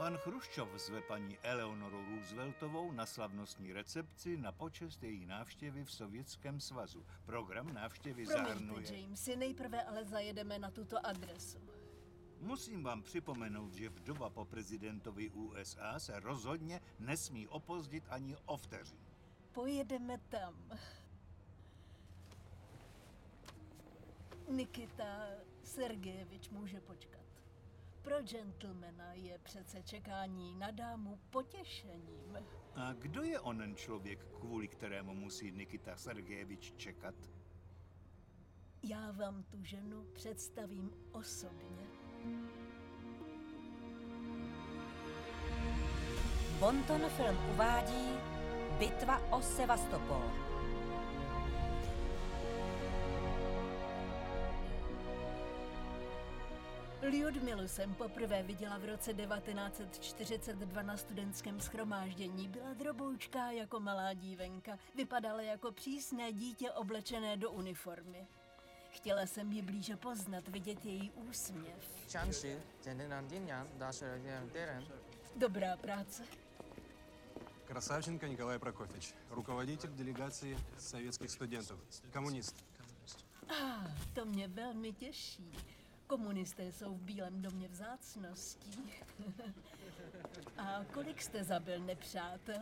Pan Chruščov zve paní Eleonoru Rooseveltovou na slavnostní recepci na počest její návštěvy v Sovětském svazu. Program návštěvy zahrnuje... Promiňte, Jamesy, nejprve ale zajedeme na tuto adresu. Musím vám připomenout, že vdova po prezidentovi USA se rozhodně nesmí opozdit ani o vteřin. Pojedeme tam. Nikita Sergejevič může počkat. Pro gentlemana je přece čekání na dámu potěšením. A kdo je onen člověk, kvůli kterému musí Nikita Sergejevič čekat? Já vám tu ženu představím osobně. Bonton film uvádí Bitva o Sevastopol. Liudmilu jsem poprvé viděla v roce 1942 na studentském schromáždění. Byla droboučká jako malá dívenka, vypadala jako přísné dítě oblečené do uniformy. Chtěla jsem ji blíže poznat, vidět její úsměv. Dobrá práce. Krasavčenka Nikolaj Prokopič, rukovoditel delegací sovětských studentů. Komunist. Ah, to mě velmi těší. Komunisté jsou v Bílém domě vzácností. A kolik jste zabil nepřátel?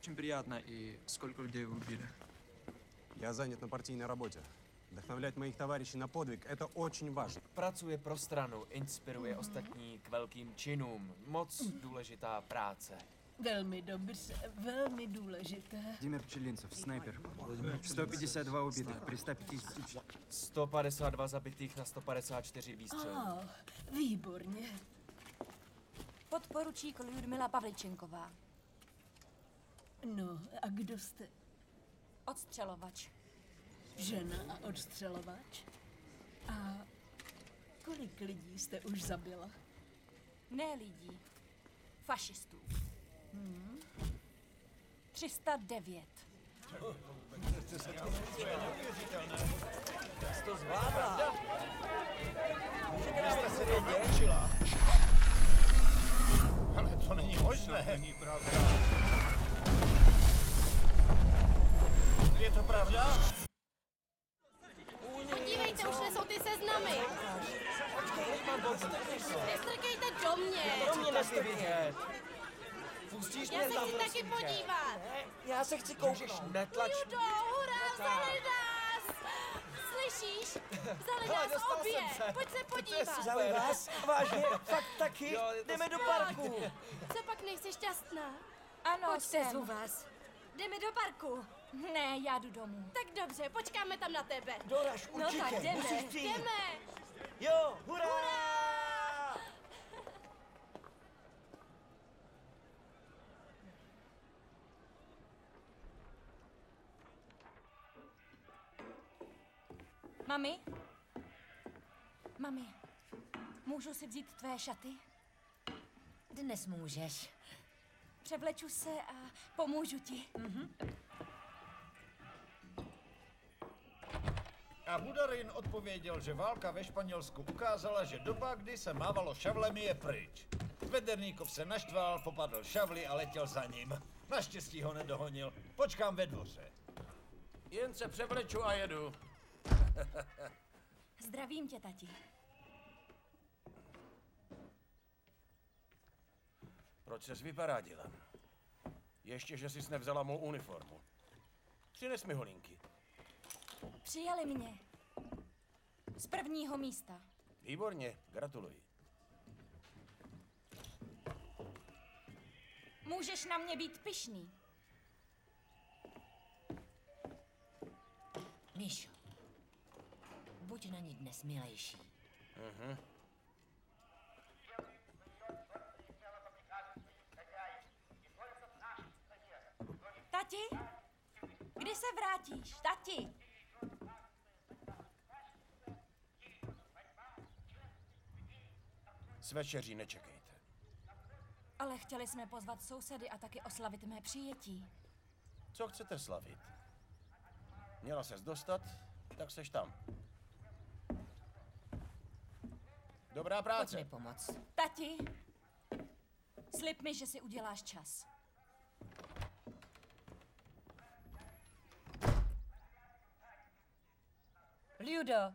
Очень приятно. И сколько людей вы убили? Я занят на партийной работе. Вдохновлять моих товарищей на подвиг – это очень важно. Pracuje pro stranu, inspiruje ostatní k velkým činům. Moc důležitá práce. Velmi dobře, velmi důležité. Dimir Čilincov, sniper. 152 ubitých při 152 zabitých na 154 výstřelů. Oh, výborně. Podporučík Ludmila Pavličenková. No, a kdo jste? Odstřelovač. Žena a odstřelovač? A kolik lidí jste už zabila? Ne lidí, fašistů. Hmm. 309. To zvládá. Ale to není možné. Není pravda. Je to pravda? Dívejte, už nesou ty seznamy. Nestrkejte do mě. Do mě nestrknět. Pustíš Já mě se tam, chci taky prosím tě? podívat. Já se chci kouknout. Netlač. Judo, hurá, vzali nás. Slyšíš? Vzali Hele, nás dostal obě. jsem se. Pojď se To je podívat. super. Vás? Vážně? Fakt taky? Jo, je to Jdeme do parku. Co pak nejsi šťastná? Ano, Pojďte, jsem. zvu vás. Jdeme do parku. Ne, já jdu domů. Tak dobře, počkáme tam na tebe. Doraž, No určitě. tak jdeme, Musíš přijít. jdeme. Jo, hurá! Mami? Mami, můžu si vzít tvé šaty? Dnes můžeš. Převleču se a pomůžu ti. A Budarin odpověděl, že válka ve Španělsku ukázala, že doba, kdy se mávalo šavlemi, je pryč. Vederníkov se naštval, popadl šavli a letěl za ním. Naštěstí ho nedohonil. Počkám ve dvoře. Jen se převleču a jedu. Zdravím tě, tati. Proč ses vyparádila? Ještě, že jsi nevzala mou uniformu. Přines mi holinky. Přijali mě. Z prvního místa. Výborně, gratuluji. Můžeš na mě být pyšný. Míšo, buď na ní dnes milejší. Mhm. Tati? Kdy se vrátíš? Tati? S večeří nečekejte. Ale chtěli jsme pozvat sousedy a taky oslavit mé přijetí. Co chcete slavit? Měla ses dostat, tak seš tam. Dobrá práce. Pojď mi pomoct. Tati? Slib mi, že si uděláš čas. Ludo,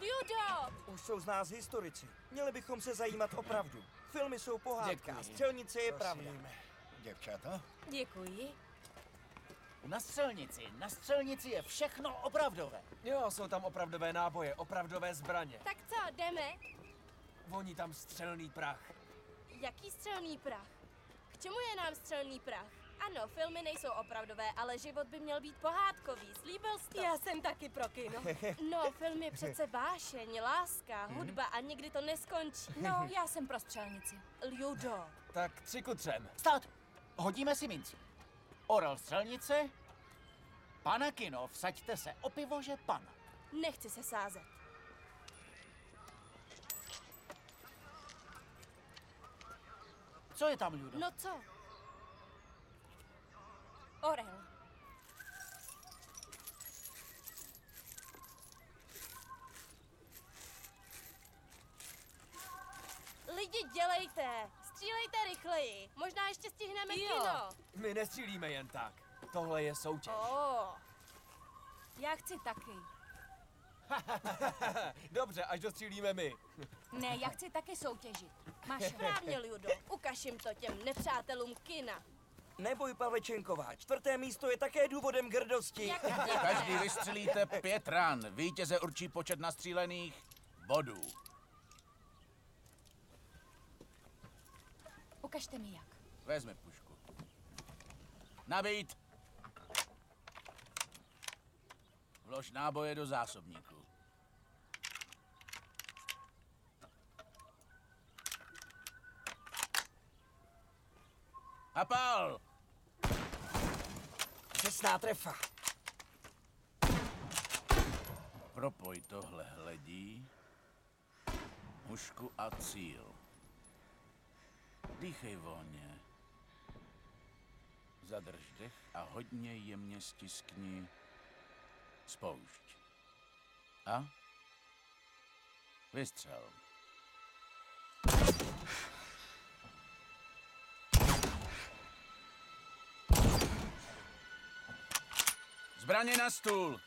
Ludo! Už jsou z nás historici. Měli bychom se zajímat opravdu. Filmy jsou pohádka, Děkuji. střelnice je Prosím. pravda. Děvčata? Děkuji. Na střelnici, na střelnici je všechno opravdové. Jo, jsou tam opravdové náboje, opravdové zbraně. Tak co, jdeme? Voní tam střelný prach. Jaký střelný prach? K čemu je nám střelný prach? Ano, filmy nejsou opravdové, ale život by měl být pohádkový. Slíbil jsi to? Já jsem taky pro kino. No, film je přece vášeň, láska, hudba a nikdy to neskončí. No, já jsem pro střelnici. Ludo. Tak tři ku třem. Stát! Hodíme si minci. Oral střelnice, pana kino, vsaďte se o pivo, že pan. Nechci se sázet. Co je tam, Ludo? No co? Orel. Lidi, dělejte! Střílejte rychleji! Možná ještě stihneme Jo. kino! My nestřílíme jen tak. Tohle je soutěž. Oh. Já chci taky. Dobře, až dostřílíme my. Ne, já chci taky soutěžit. Máš Správně, Ludo. Ukaž jim to těm nepřátelům kina. Neboj, Pavlečenková, čtvrté místo je také důvodem grdosti. Každý vystřelíte pět ran. Vítěze určí počet nastřílených bodů. Ukažte mi jak. Vezmi pušku. Nabít. Vlož náboje do zásobníku. A pal! Přesná trefa. Propoj tohle hledí, mušku a cíl. Dýchej volně. Zadrž dech a hodně jemně stiskni spoušť. A? Vystřel. Zbraně na stůl!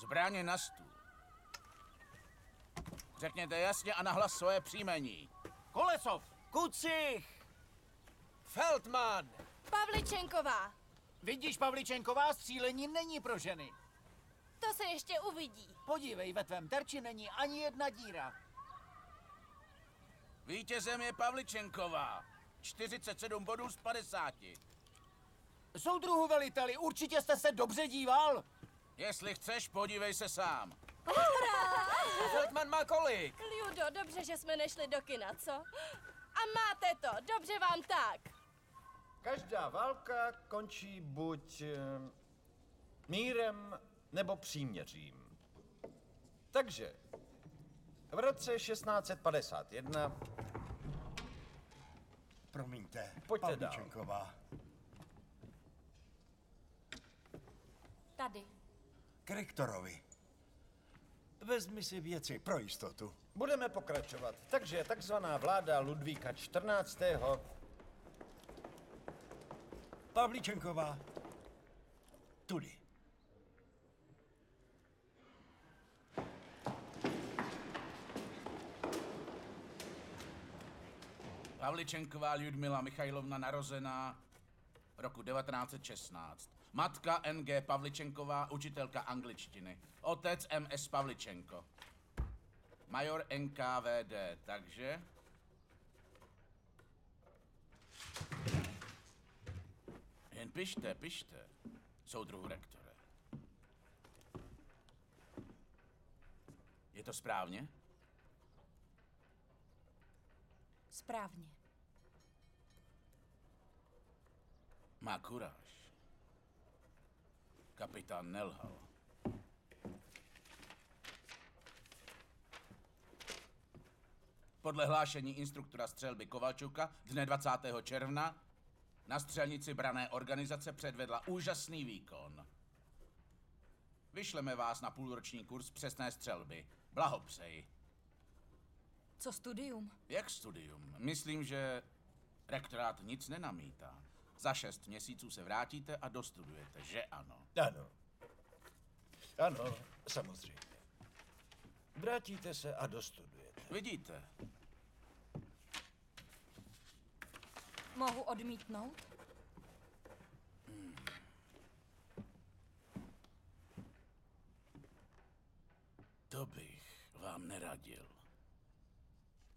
Zbraně na stůl. Řekněte jasně a nahlas svoje příjmení. Kolesov! Kucich! Feldman! Pavličenková, Vidíš, Pavličenková, střílení není pro ženy. to se ještě uvidí. Podívej, ve tvém terči není ani jedna díra. Vítězem je Pavličenková. 47 bodů z 50. Soudruhu veliteli, určitě jste se dobře díval. Jestli chceš, podívej se sám. Feldman má kolik? Ludo, dobře, že jsme nešli do kina, co? A máte to, dobře vám tak. Každá válka končí buď eh, mírem nebo příměřím. Takže v roce 1651 Promiňte, Pojďte dál. Pavlíčenková. Tady. K rektorovi. Vezmi si věci pro jistotu. budeme pokračovat. Takže takzvaná vláda Ludvíka 14. Pavlíčenková. Tudy. Pavličenková Ljudmila Michajlovna narozená roku 1916. Matka N.G. Pavličenková, učitelka angličtiny. Otec M.S. Pavličenko. Major NKVD, takže... Jen pište, pište, soudruhu rektore. Je to správně? Správně. Má kuráž. Kapitán nelhal. Podle hlášení instruktora střelby Kovalčuka dne 20. června na střelnici brané organizace předvedla úžasný výkon. Vyšleme vás na půlroční kurz přesné střelby. Blahopřeji. Co studium? Jak studium? Myslím, že rektorát nic nenamítá. Za šest měsíců se vrátíte a dostudujete, že ano? Ano. Ano, samozřejmě. Vrátíte se a dostudujete. Vidíte, Mohu odmítnout? to bych vám neradil.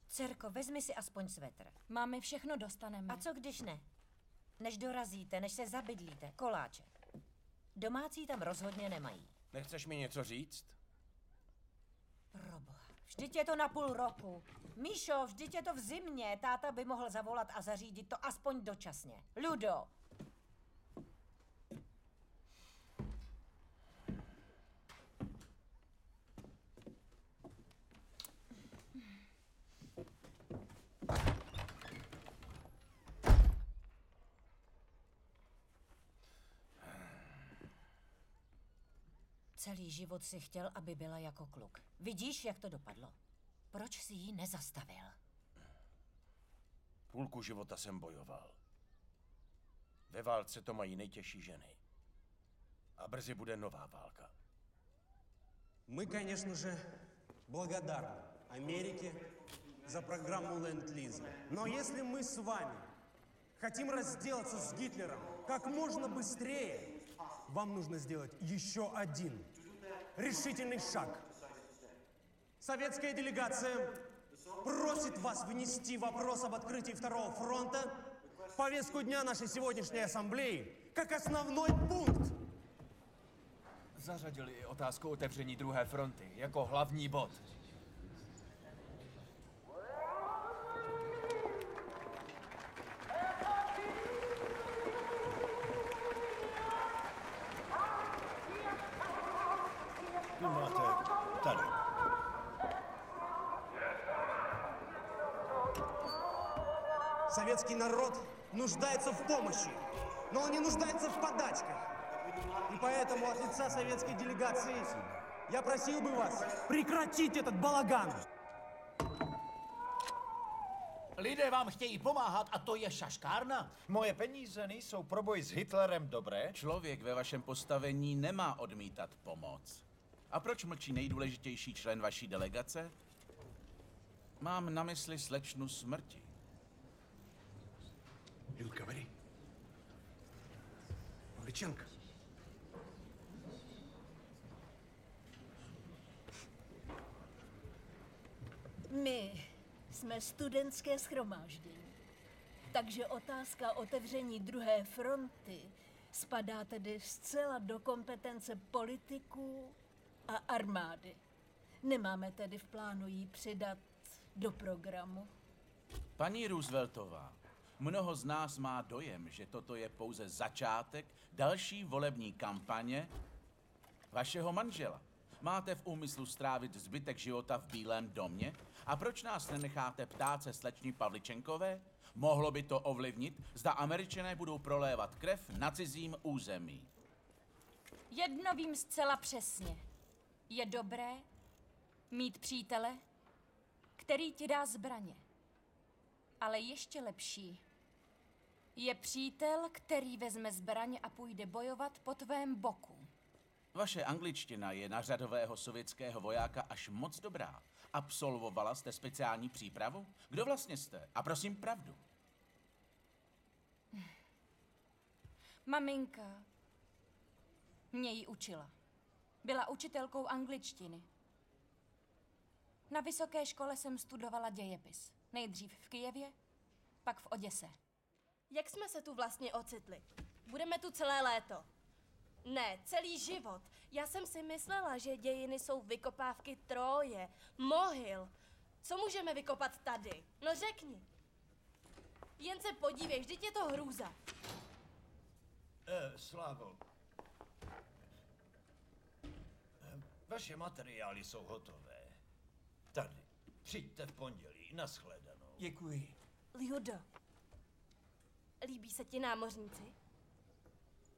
Dcerko, vezmi si aspoň svetr. Máme všechno dostaneme. A co když ne? Než dorazíte, než se zabydlíte, koláče. Domácí tam rozhodně nemají. Nechceš mi něco říct? Proboha, vždyť je to na půl roku. Míšo, vždyť je to v zimě. Táta by mohl zavolat a zařídit to aspoň dočasně. Ludo, Celý život si chtěl, aby byla jako kluk. Vidíš, jak to dopadlo? Proč si ji nezastavil? Půlku života jsem bojoval. Ve válce to mají nejtěžší ženy. A brzy bude nová válka. Мы, конечно же, благодарны Америке за программу Ленд-Лиза. Но если мы с вами хотим разделаться с Гитлером как можно быстрее, вам нужно сделать еще один решительный шаг. Советская делегация просит вас внести вопрос об открытии Второго фронта в повестку дня нашей сегодняшней ассамблеи как основной пункт. Zařadili otázku otevření druhé fronty jako hlavní bod. Советский народ нуждается в помощи, но он не нуждается в подачках. И поэтому от лица советской делегации я просил бы вас прекратить этот балаган. Lidé vám chtějí pomáhat a to je šaškárna? Moje peníze nejsou pro boj s Hitlerem dobré? Člověk ve vašem postavení nemá odmítat pomoc. A proč mlčí nejdůležitější člen vaší delegace? Mám na mysli slečnu smrti. Люд, говори. Мавриченко. My jsme studentské schromáždění. Takže otázka otevření druhé fronty spadá tedy zcela do kompetence politiků a armády. Nemáme tedy v plánu jí přidat do programu. Paní Rooseveltová, mnoho z nás má dojem, že toto je pouze začátek další volební kampaně vašeho manžela. Máte v úmyslu strávit zbytek života v Bílém domě? A proč nás nenecháte ptát se sleční Pavličenkové? Mohlo by to ovlivnit, zda američané budou prolévat krev na cizím území. Jedno vím zcela přesně. Je dobré mít přítele, který ti dá zbraně. Ale ještě lepší je přítel, který vezme zbraně a půjde bojovat po tvém boku. Vaše angličtina je na řadového sovětského vojáka až moc dobrá. Absolvovala jste speciální přípravu? Kdo vlastně jste? A prosím pravdu. Maminka mě ji učila. Byla učitelkou angličtiny. Na vysoké škole jsem studovala dějepis. Nejdřív v Kijevě, pak v Oděse. Jak jsme se tu vlastně ocitli? Budeme tu celé léto. Ne, celý život. Já jsem si myslela, že dějiny jsou vykopávky Troje, mohyl. Co můžeme vykopat tady? No řekni. Jen se podívej, vždyť je to hrůza. Eh, Slávo, Vaše materiály jsou hotové. Tady. Přijďte v pondělí. Naschledanou. Děkuji. Liudo, líbí se ti námořníci?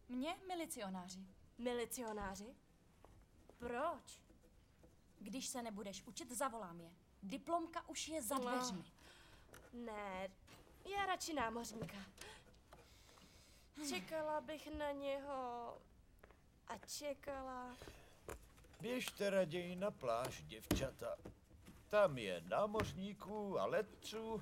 Mně milicionáři. Milicionáři? Proč? Když se nebudeš učit, zavolám je. Diplomka už je za No. dveřmi. Ne, já radši námořníka. Čekala bych na něho a čekala. Běžte raději na pláž, děvčata. Tam je námořníků a letců,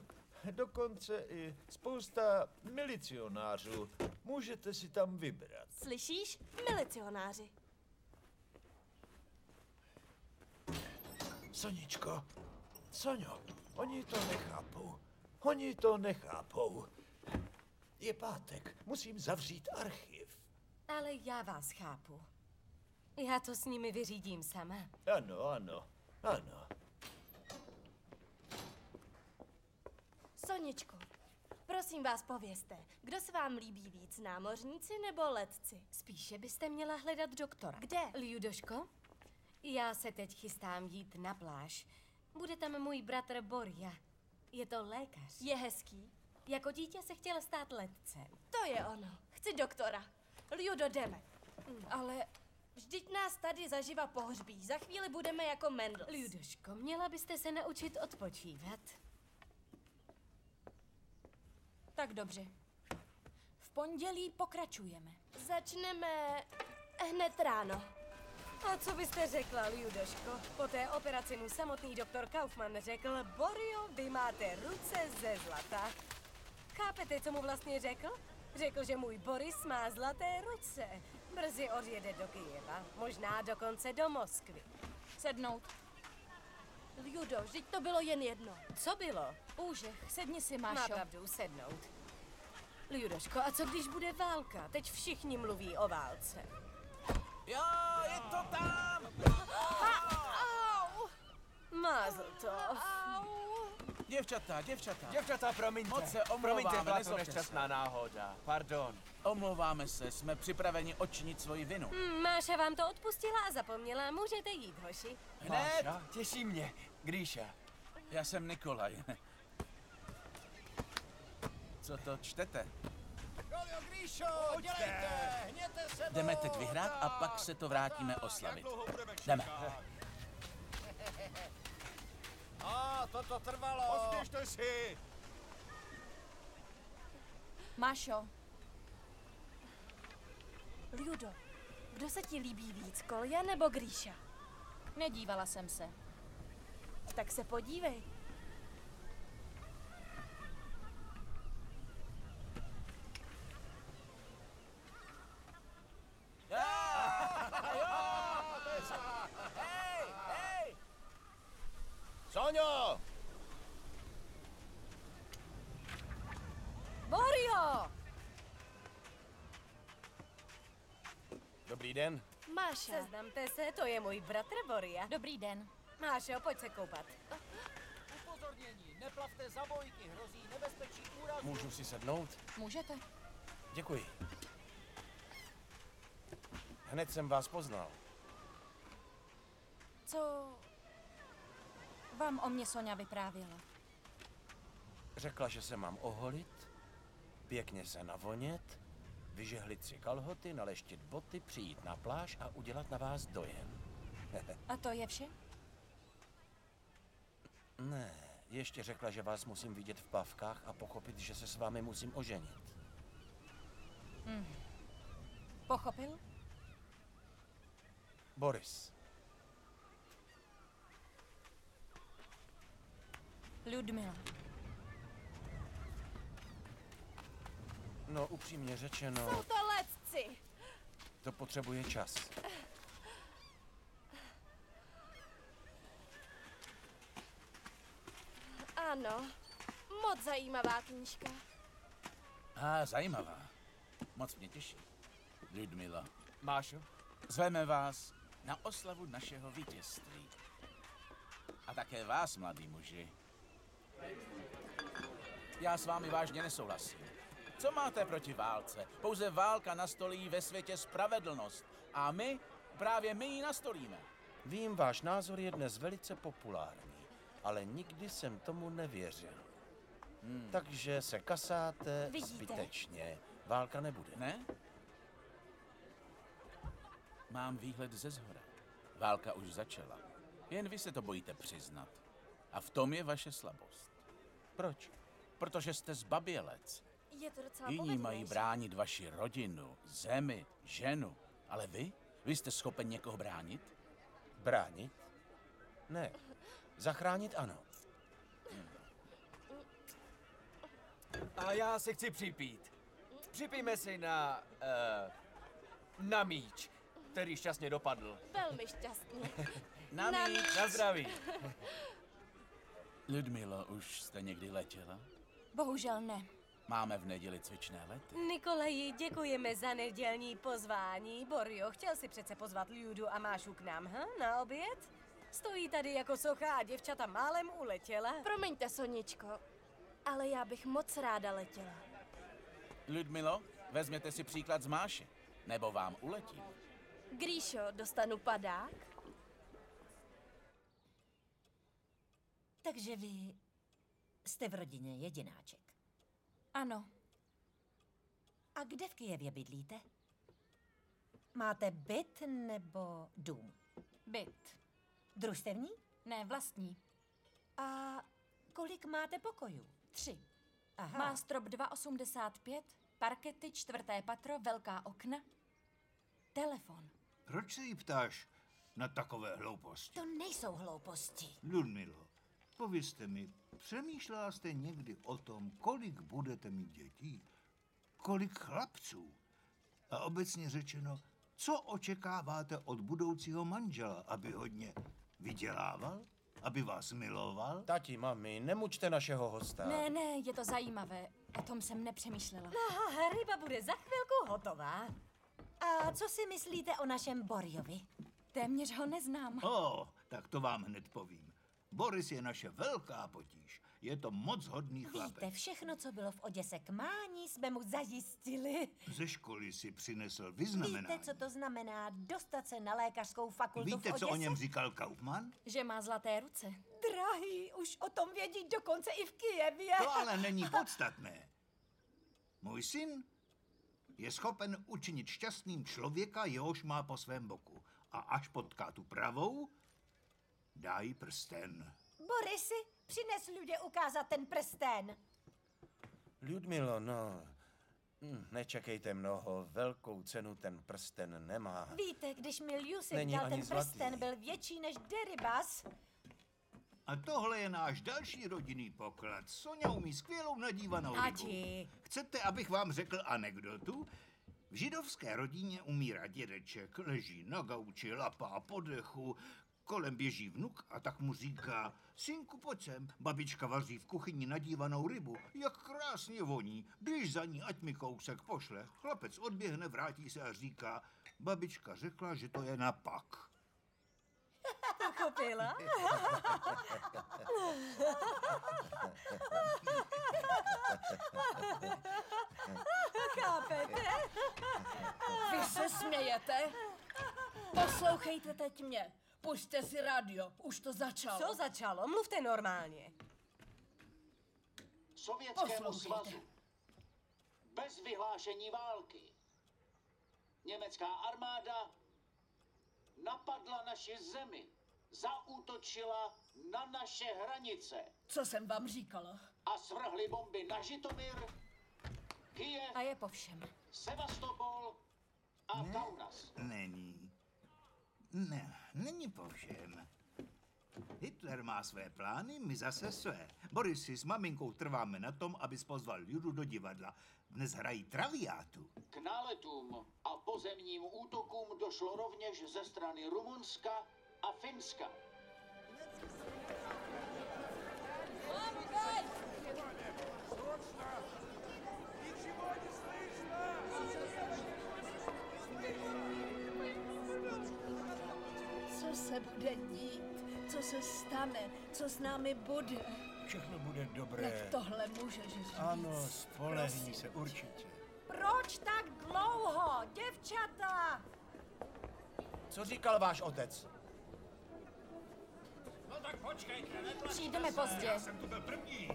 dokonce i spousta milicionářů. Můžete si tam vybrat. Slyšíš? Milicionáři. Soničko, Soňo, oni to nechápou. Oni to nechápou. Je pátek, musím zavřít archiv. Ale já vás chápu. Já to s nimi vyřídím sama. Ano, ano, ano. Soničko, prosím vás povězte, kdo se vám líbí víc, námořníci nebo letci? Spíše byste měla hledat doktora. Kde? Liudoško, já se teď chystám jít na pláž. Bude tam můj bratr Borja. Je to lékař. Je hezký. Jako dítě se chtěl stát letcem. To je ono. Chci doktora. Liudo, jdeme. Ale vždyť nás tady zaživa pohřbí. Za chvíli budeme jako Mendel. Liudoško, měla byste se naučit odpočívat. Tak dobře. V pondělí pokračujeme. Začneme hned ráno. A co byste řekla, Liudoško? Po té operaci mu samotný doktor Kaufmann řekl, Borio, vy máte ruce ze zlata. Chápete, co mu vlastně řekl? Řekl, že můj Boris má zlaté ruce. Brzy odjede do Kyjeva, možná dokonce do Moskvy. Sednout. Liudo, vždyť to bylo jen jedno. Co bylo? Úžech, sedni si, Má Mášo. pravdu, sednout. Liudoško, a co když bude válka? Teď všichni mluví o válce. Jo, je to tam! Au! Mázl to. Děvčata, děvčata. Děvčata, promiňte. Moc se Promiňte, omlouváme, byla to nešťastná náhoda. Pardon. Omlouváme se, jsme připraveni odčinit svoji vinu. Hm, Máša vám to odpustila a zapomněla, můžete jít, hoši. Hned! Máša, těší mě. Gríša. Já jsem Nikolaj. Co to čtete? Koljo, Gríšo, dělejte! Hněte se Jdeme teď vyhrát a pak se to vrátíme oslavit. Jdeme. A, to to trvalo. Pospěšte si! Mášo, Liudo, kdo se ti líbí víc, Kolja nebo Gríša? nedívala jsem se. Tak se podívej. Hej, hej! Soňo! Borio! Dobrý den. Máša. Seznamte se, to je můj bratr Boria. Dobrý den. Mášo, pojď se koupat. Upozornění, neplavte za bojky, hrozí nebezpečí úrazu. Můžu si sednout? Můžete? Děkuji. Hned jsem vás poznal. Co vám o mě Sonja vyprávěla? Řekla, že se mám oholit, pěkně se navonět, vyžehlit si kalhoty, naleštit boty, přijít na pláž a udělat na vás dojem. A to je vše? ne, ještě řekla, že vás musím vidět v plavkách a pochopit, že se s vámi musím oženit. Hm. Pochopil? Boris, Ludmila. No upřímně řečeno, Jsou to letci. to potřebuje čas. Ano, moc zajímavá knížka. A zajímavá. Moc mě těší. Ludmila. Mášo? Zveme vás na oslavu našeho vítězství. A také vás, mladí muži. Já s vámi vážně nesouhlasím. Co máte proti válce? Pouze válka nastolí ve světě spravedlnost. A my, právě my ji nastolíme. Vím, váš názor je dnes velice populární, ale nikdy jsem tomu nevěřil. Hmm. Takže se kasáte Vidíte? zbytečně. Válka nebude. Ne? Mám výhled ze zhora. Válka už začala. Jen vy se to bojíte přiznat. A v tom je vaše slabost. Proč? Protože jste zbabělec. Je to docela Jiní povedené, mají že? bránit vaši rodinu, zemi, ženu. Ale vy? Vy jste schopen někoho bránit? Bránit? Ne. Zachránit ano. A já se chci připít. Připijme si na... Uh, na míč, který šťastně dopadl. Velmi šťastně. Na Na míč. míč. Na zdraví. Ludmilo, už jste někdy letěla? Bohužel ne. Máme v neděli cvičné lety. Nikolaji, děkujeme za nedělní pozvání. Borio, chtěl si přece pozvat Liudu a Mášu k nám, hm? Na oběd? Stojí tady jako socha a děvčata málem uletěla. Promiňte, Soničko, ale já bych moc ráda letěla. Ludmilo, vezměte si příklad z Máše. Nebo vám uletí. Gríšo, dostanu padák? Takže vy jste v rodině jedináček. Ano. A kde v Kijevě bydlíte? Máte byt nebo dům? Byt. Družstevní? Ne, vlastní. A kolik máte pokojů? Tři. Aha. Má strop 2,85, parkety, čtvrté patro, velká okna. Telefon. Proč se jí ptáš na takové hlouposti? To nejsou hlouposti. Ludmilo, povězte mi, přemýšlela jste někdy o tom, kolik budete mít dětí? Kolik chlapců? A obecně řečeno, co očekáváte od budoucího manžela, aby hodně vydělával? Aby vás miloval? Tati, mami, nemučte našeho hosta. Ne, ne, je to zajímavé. O tom jsem nepřemýšlela. Aha, ryba bude za chvilku hotová. A co si myslíte o našem Borjovi? Téměř ho neznám. O, tak to vám hned povím. Boris je naše velká potíž. Je to moc hodný chlapec. Víte, všechno, co bylo v Oděse k mání, jsme mu zajistili. Ze školy si přinesl vyznamenání. Víte, co to znamená dostat se na lékařskou fakultu v Víte, Oděse? co o něm říkal Kaufmann? Že má zlaté ruce. Drahý, už o tom vědí dokonce i v Kijevě. To ale není podstatné. Můj syn je schopen učinit šťastným člověka, jehož má po svém boku. A až potká tu pravou, dá jí prsten. Borisi, přines lidé ukázat ten prsten. Ludmilo, no, hm, nečekejte mnoho, velkou cenu ten prsten nemá. Víte, když mi Není dal ten zlatý. prsten, byl větší než Deribas. A tohle je náš další rodinný poklad. Sonia umí skvělou nadívanou rybu. Tati. Chcete, abych vám řekl anekdotu? V židovské rodině umírá dědeček, leží na gauči, lapá po dechu, kolem běží vnuk a tak mu říká, synku, pojď sem, babička vaří v kuchyni nadívanou rybu, jak krásně voní, běž za ní, ať mi kousek pošle. Chlapec odběhne, vrátí se a říká, babička řekla, že to je na pak. Pochopila? Chápete? Vy se smějete? Poslouchejte teď mě. Pušte si radio, už to začalo. Co začalo? Mluvte normálně. Sovětskému Poslouchejte. svazu bez vyhlášení války. Německá armáda napadla naši zemi, zaútočila na naše hranice Co jsem vám říkala? a svrhli bomby na Žitomír, Kyjev, A je po všem. Sevastopol a Kaunas. Není. Ne, není po všem. Hitler má své plány, my zase své. Boris si s maminkou trváme na tom, abys pozval Judu do divadla. Dnes hrají traviátu. K náletům a pozemním útokům došlo rovněž ze strany Rumunska a Finska. Se bude dít? Co se stane? Co s námi bude? Všechno bude dobré. Jak tohle můžeš říct? Ano, spolehni se tě. určitě. Proč tak dlouho, děvčata? Co říkal váš otec? Počkejte, netlačte Přijdeme se, pozdě. Já jsem tu byl první.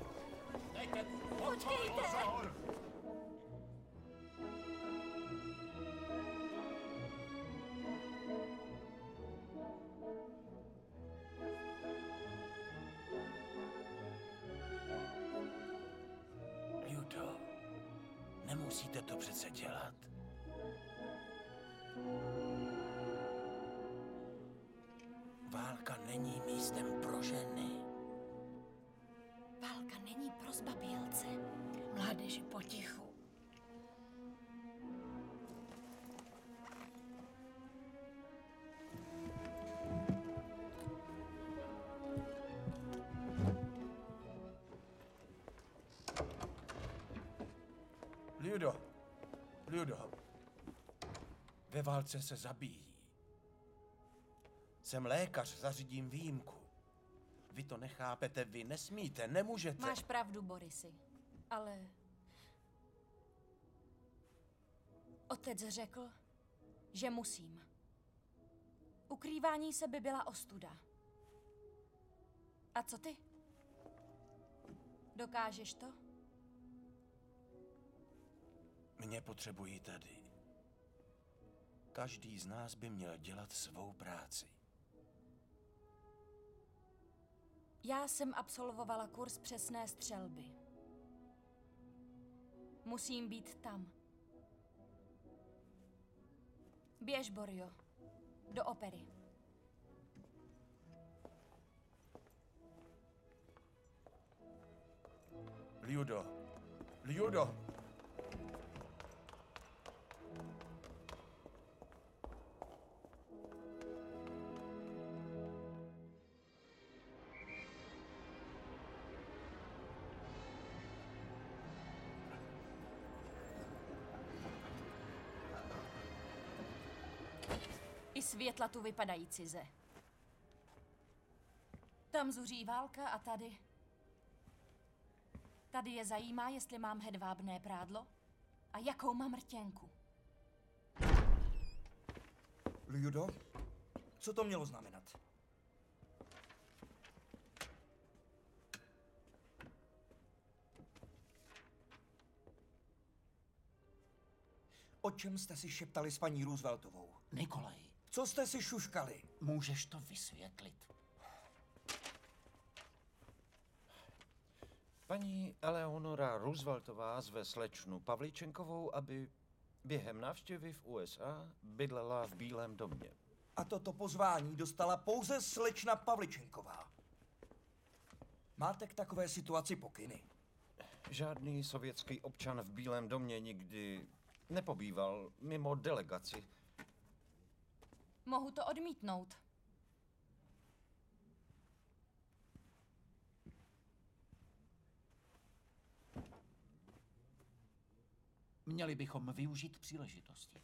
Dejte Počkejte. pozor. Nemusíte to přece dělat. Válka není místem pro ženy. Válka není pro zbabělce. Mládeži potichu. Ve válce se zabíjí. Jsem lékař, zařídím výjimku. Vy to nechápete, vy nesmíte, nemůžete. Máš pravdu, Borisy. Ale... Otec řekl, že musím. Ukrývání se by byla ostuda. A co ty? Dokážeš to? Mě potřebují tady. Každý z nás by měl dělat svou práci. Já jsem absolvovala kurz přesné střelby. Musím být tam. Běž, Borio. Do opery. Ludo, Ludo, světla tu vypadají cize. Tam zuří válka a tady... Tady je zajímá, jestli mám hedvábné prádlo a jakou mám rtěnku. Ludo, co to mělo znamenat? O čem jste si šeptali s paní Rooseveltovou? Nikolaj, Co jste si šuškali? můžeš to vysvětlit? Paní Eleonora Rooseveltová zve slečnu Pavličenkovou, aby během návštěvy v USA bydlela v Bílém domě. A toto pozvání dostala pouze slečna Pavličenková. Máte k takové situaci pokyny? Žádný sovětský občan v Bílém domě nikdy nepobýval mimo delegaci. Mohu to odmítnout. Měli bychom využít příležitosti.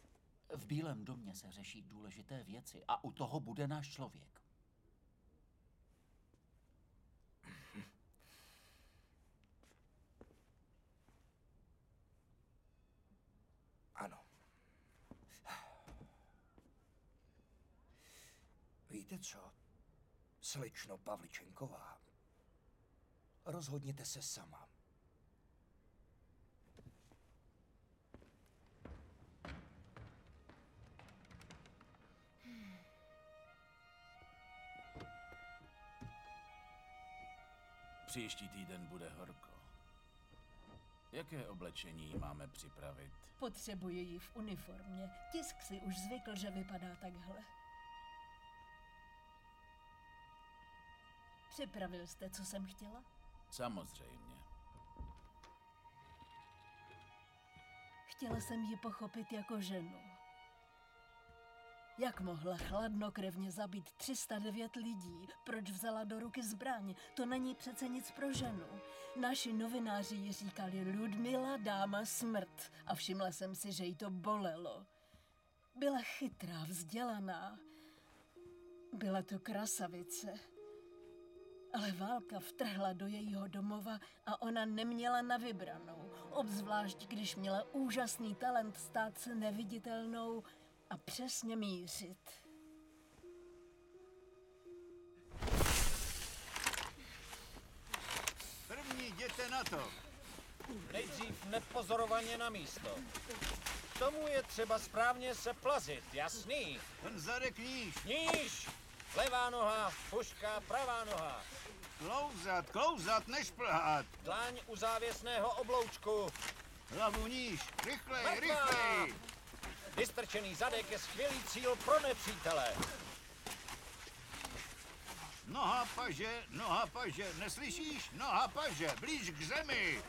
V Bílém domě se řeší důležité věci a u toho bude náš člověk. Ano. Víte co, slečno Pavličenková? Rozhodněte se sama. Příští týden bude horko. Jaké oblečení máme připravit? Potřebuji ji v uniformě. Tisk si už zvykl, že vypadá takhle. Připravil jste, co jsem chtěla? Samozřejmě. Chtěla jsem ji pochopit jako ženu. Jak mohla chladnokrevně zabít 309 lidí? Proč vzala do ruky zbraň? To není přece nic pro ženu. Naši novináři jí říkali Ludmila dáma smrt a všimla jsem si, že jí to bolelo. Byla chytrá, vzdělaná. Byla to krasavice. Ale válka vtrhla do jejího domova a ona neměla na vybranou. Obzvlášť, když měla úžasný talent stát se neviditelnou a přesně mířit. na to. Nejdřív nepozorovaně na místo. K tomu je třeba správně se plazit, jasný? Ten zadek níž. Níž! Levá noha, puška, pravá noha. Klouzat, klouzat, než plhat. Dlaň u závěsného obloučku. Hlavu níž, rychlej, Mrtvá! rychlej. Vystrčený zadek je skvělý cíl pro nepřítele. Noha paže, noha paže, neslyšíš? Noha paže, blíž k zemi.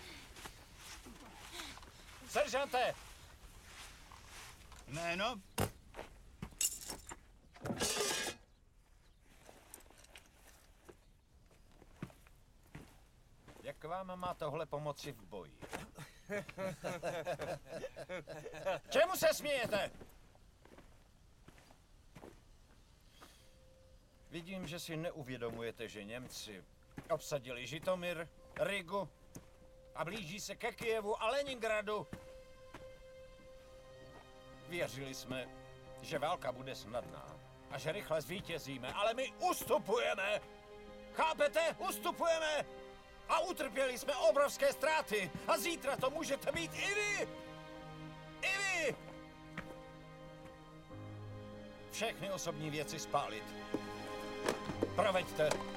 Seržante! Jméno? Jak vám má tohle pomoci v boji? Čemu se smějete? Vidím, že si neuvědomujete, že Němci obsadili Žitomir, Rigu a blíží se ke Kijevu a Leningradu. Věřili jsme, že válka bude snadná a že rychle zvítězíme, ale my ustupujeme! Chápete? Ustupujeme! A utrpěli jsme obrovské ztráty a zítra to můžete být i vy! I vy! Všechny osobní věci spálit. Proveďte.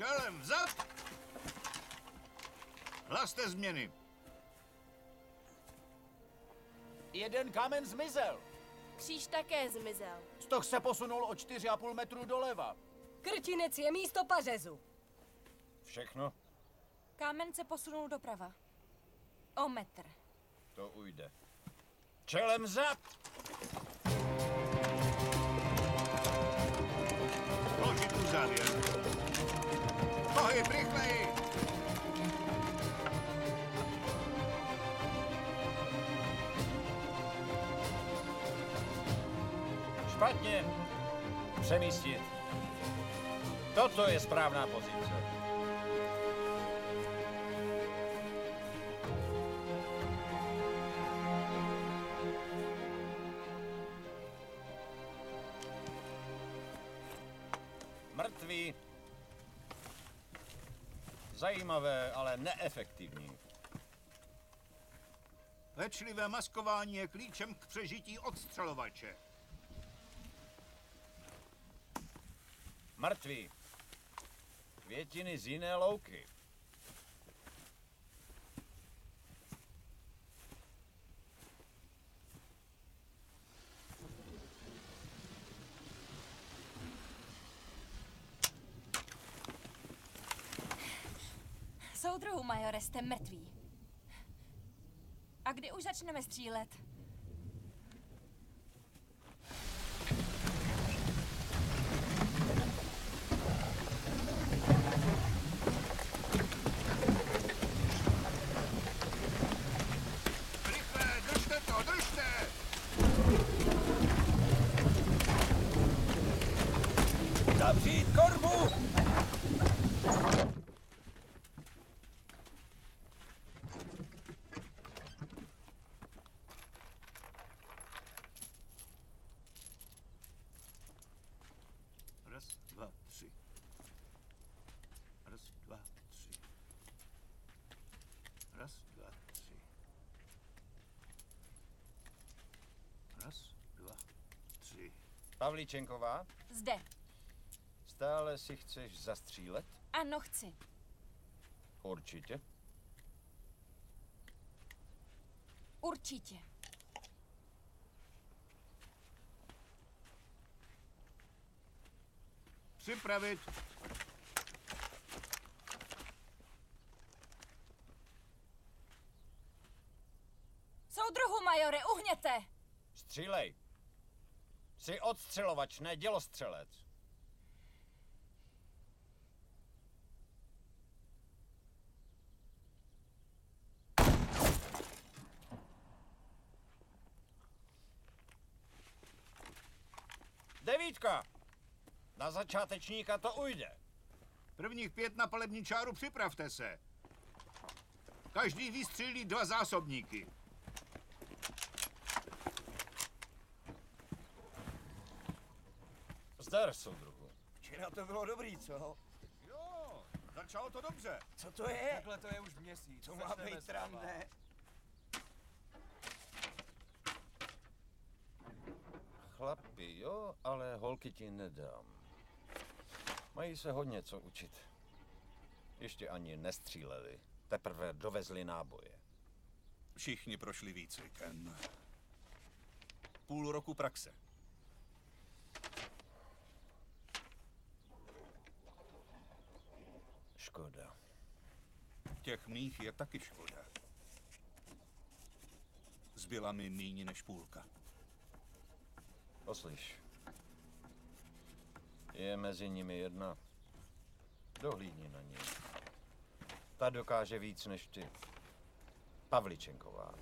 Čelem vzad! Hlaste změny. Jeden kámen zmizel. Kříž také zmizel. Stoch se posunul o 4,5 metru doleva. Krtinec je místo pařezu. Všechno? Kámen se posunul doprava. O metr. To ujde. Čelem zad! Položit tu rychleji! Špatně. Přemístit. Toto je správná pozice. Ale neefektivní. Pečlivé maskování je klíčem k přežití odstřelovače. Mrtví. Květiny z jiné louky. Soudruhu, majore, jste mrtví. A kdy už začneme střílet? Rychle, držte to, držte! Zavřít korbu! Raz, dva, tři. Raz, dva, tři. Raz, dva, tři. Raz, dva, tři. Pavlíčenková, Zde. Stále si chceš zastřílet? Ano, chci. Určitě. Určitě. Připravit. Soudruhu, majore, uhněte! Střílej. Jsi odstřelovač, ne dělostřelec. Devítka! Na začátečníka to ujde. Prvních pět na palební čáru připravte se. Každý vystřelí dva zásobníky. Zdar, soudruhu. Včera to bylo dobrý, co? Jo, začalo to dobře. Co to je? Takhle to je už měsíc. To má být rande. Chlapi, jo, ale holky ti nedám. Mají se hodně co učit. Ještě ani nestříleli. Teprve dovezli náboje. Všichni prošli výcvikem. Půl roku praxe. Škoda. Těch mých je taky škoda. Zbyla mi míň než půlka. Poslyš. Je mezi nimi jedna. Dohlídni na ní. Ta dokáže víc než ty. Pavličenková.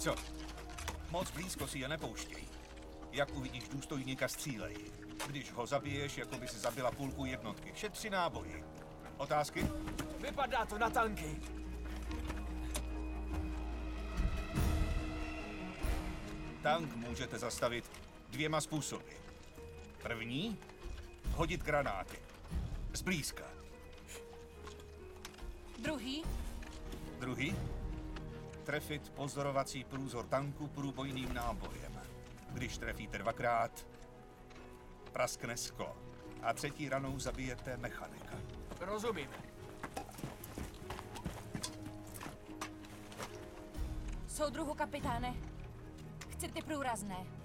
Co? Moc blízko si je nepouštěj. Jak uvidíš důstojníka, střílej. Když ho zabiješ, jako by si zabila půlku jednotky. Šetři náboji. Otázky? Vypadá to na tanky. Tank můžete zastavit dvěma způsoby. První, hodit granáty. Zblízka. Druhý? Druhý, trefit pozorovací průzor tanku průbojným nábojem. Když trefíte dvakrát, praskne sklo. A třetí ranou zabijete mechanika. Rozumím. Soudruhu kapitáne, chci ty průrazné.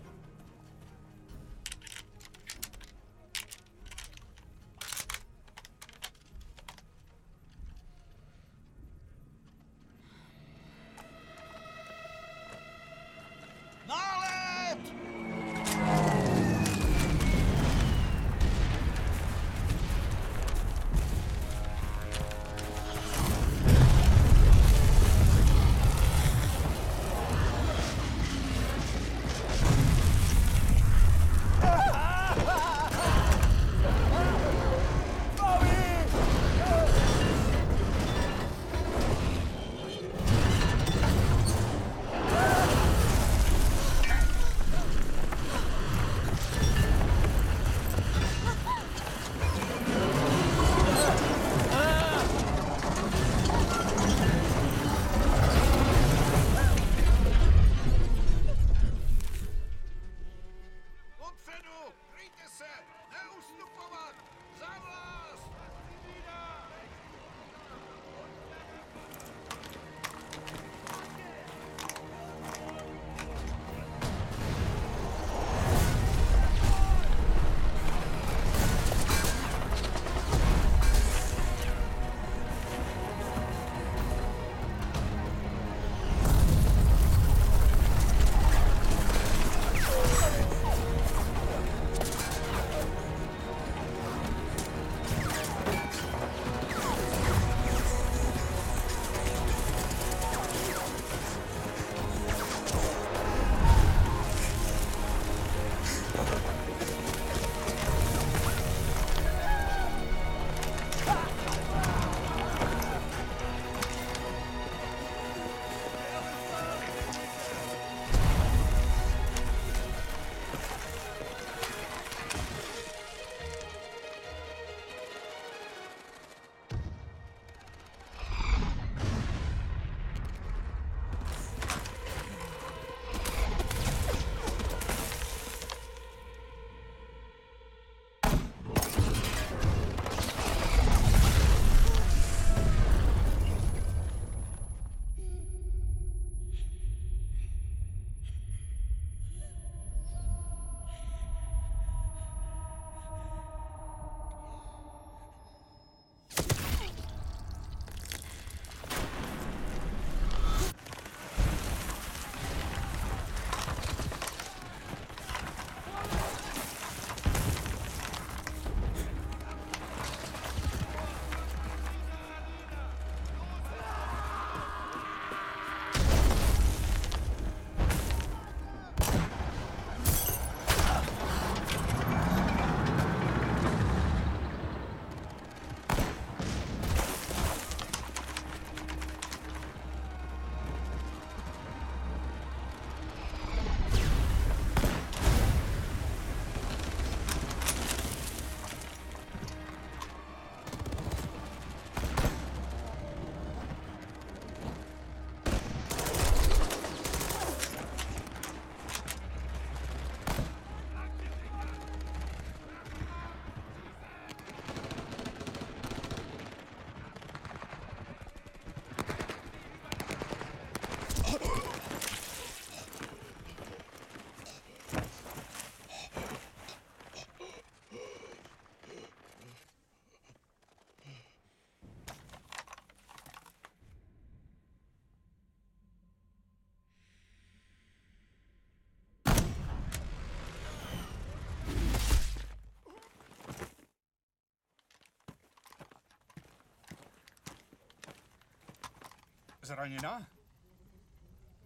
Zraněná?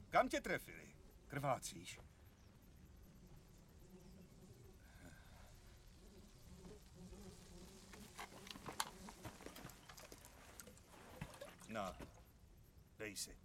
Kam tě trefili? Krvácíš. No, dej si.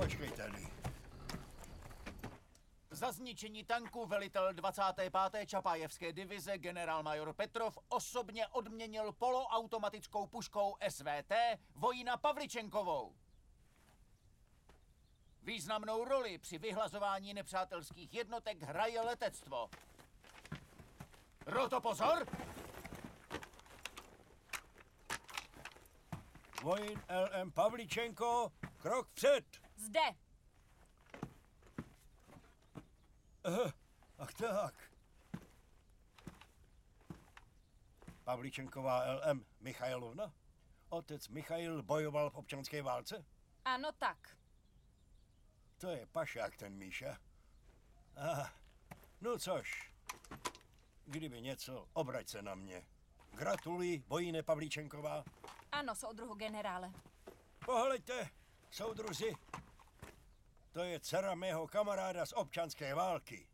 Počkej tady. Za zničení tanku velitel 25. Čapájevské divize generálmajor Petrov osobně odměnil poloautomatickou puškou SVT Vojina Pavličenkovou. Významnou roli při vyhlazování nepřátelských jednotek hraje letectvo. Roto pozor! Vojín LM Pavličenko, krok před. Zde. Aha, ach tak. Pavličenková LM Michailovna? Otec Michail bojoval v občanské válce? Ano tak. To je pašák ten Míša. Ah, no což, kdyby něco, obrať se na mě. Gratuluji, Vojíne Pavlíčenková. Ano, soudruhu generále. Pohleďte, soudruzi. To je dcera mého kamaráda z občanské války.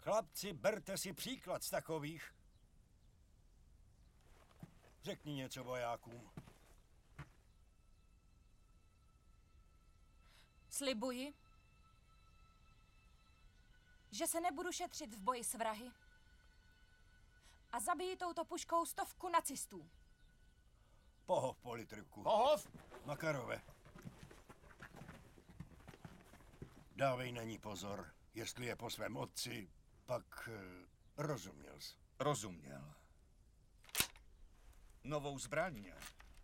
Chlapci, berte si příklad z takových. Řekni něco vojákům. Slibuji, že se nebudu šetřit v boji s vrahy a zabiji touto puškou stovku nacistů. Pohov, politrivku. Pohov! Makarové. Dávej na ní pozor. Jestli je po svém otci, pak eh, rozuměl jsi. Rozuměl. Novou zbraň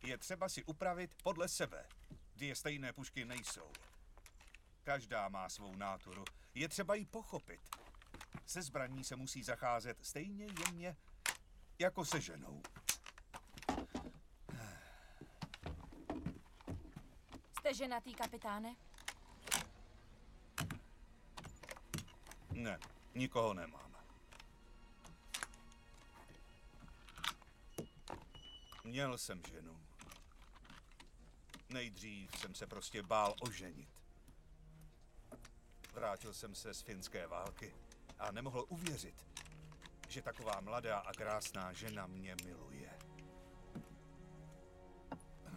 je třeba si upravit podle sebe. Dvě stejné pušky nejsou. Každá má svou náturu. Je třeba ji pochopit. Se zbraní se musí zacházet stejně jemně jako se ženou. Jste ženatý, kapitáne? Ne, nikoho nemám. Měl jsem ženu. Nejdřív jsem se prostě bál oženit. Vrátil jsem se z finské války a nemohl uvěřit, že taková mladá a krásná žena mě miluje.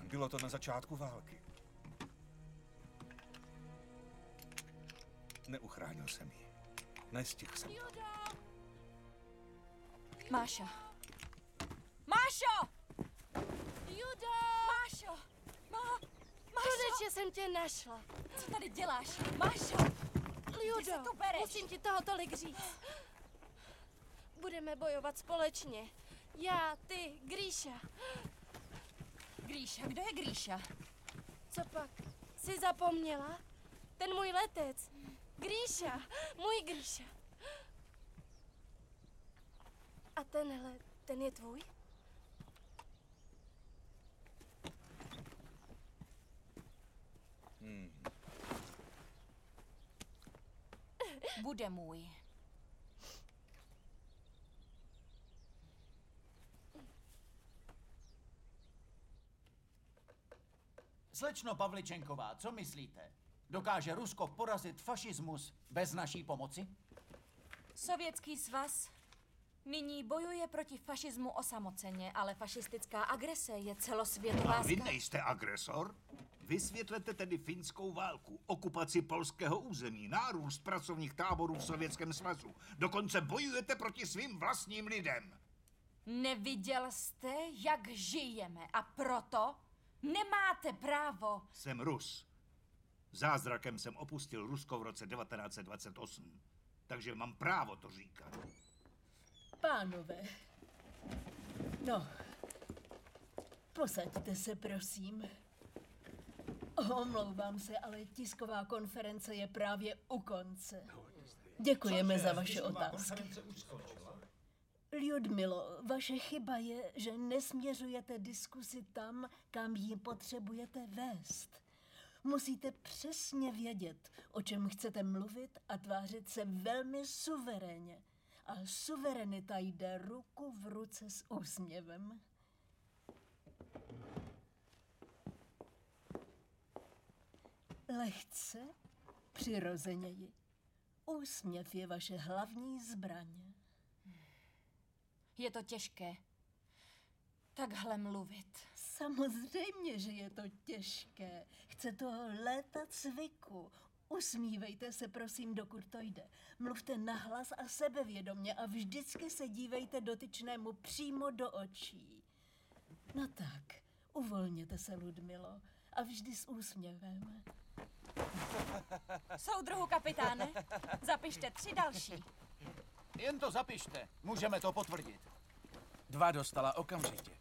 Bylo to na začátku války. Neuchránil jsem ji. Nestihl jsem to. Máša. Mášo! Judo! Mášo! Má... Mášo! Konečně jsem tě našla. Co tady děláš? Mášo! Kde se Judo, tu bereš? musím ti toho tolik říct. Budeme bojovat společně. Já, ty, Gríša. Gríša, kdo je Gríša? Co pak? Jsi zapomněla? Ten můj letec. Gríša, můj Gríša. A tenhle, ten je tvůj? Hmm. Bude můj. Slečno Pavličenková, co myslíte? Dokáže Rusko porazit fašismus bez naší pomoci? Sovětský svaz nyní bojuje proti fašismu osamoceně, ale fašistická agrese je celosvětová. A vy nejste agresor? Vysvětlete tedy finskou válku, okupaci polského území, nárůst pracovních táborů v Sovětském svazu. Dokonce bojujete proti svým vlastním lidem. Neviděl jste, jak žijeme a proto nemáte právo. Jsem Rus. Zázrakem jsem opustil Rusko v roce 1928. takže mám právo to říkat. Pánové, no, posaďte se, prosím. Omlouvám se, ale tisková konference je právě u konce. Děkujeme za vaše otázky. Ljudmilo, vaše chyba je, že nesměřujete diskusi tam, kam ji potřebujete vést. Musíte přesně vědět, o čem chcete mluvit a tvářit se velmi suverénně. A suverenita jde ruku v ruce s úsměvem. Lehce, přirozeněji. Úsměv je vaše hlavní zbraň. Je to těžké. Takhle mluvit. Samozřejmě, že je to těžké. Chce to léta cviku. Usmívejte se, prosím, dokud to jde. Mluvte nahlas a sebevědomně a vždycky se dívejte dotyčnému přímo do očí. No tak, uvolněte se, Ludmilo, a vždy s úsměvem. Soudruhu kapitáne, zapište tři další. Jen to zapište, můžeme to potvrdit. Dva dostala okamžitě.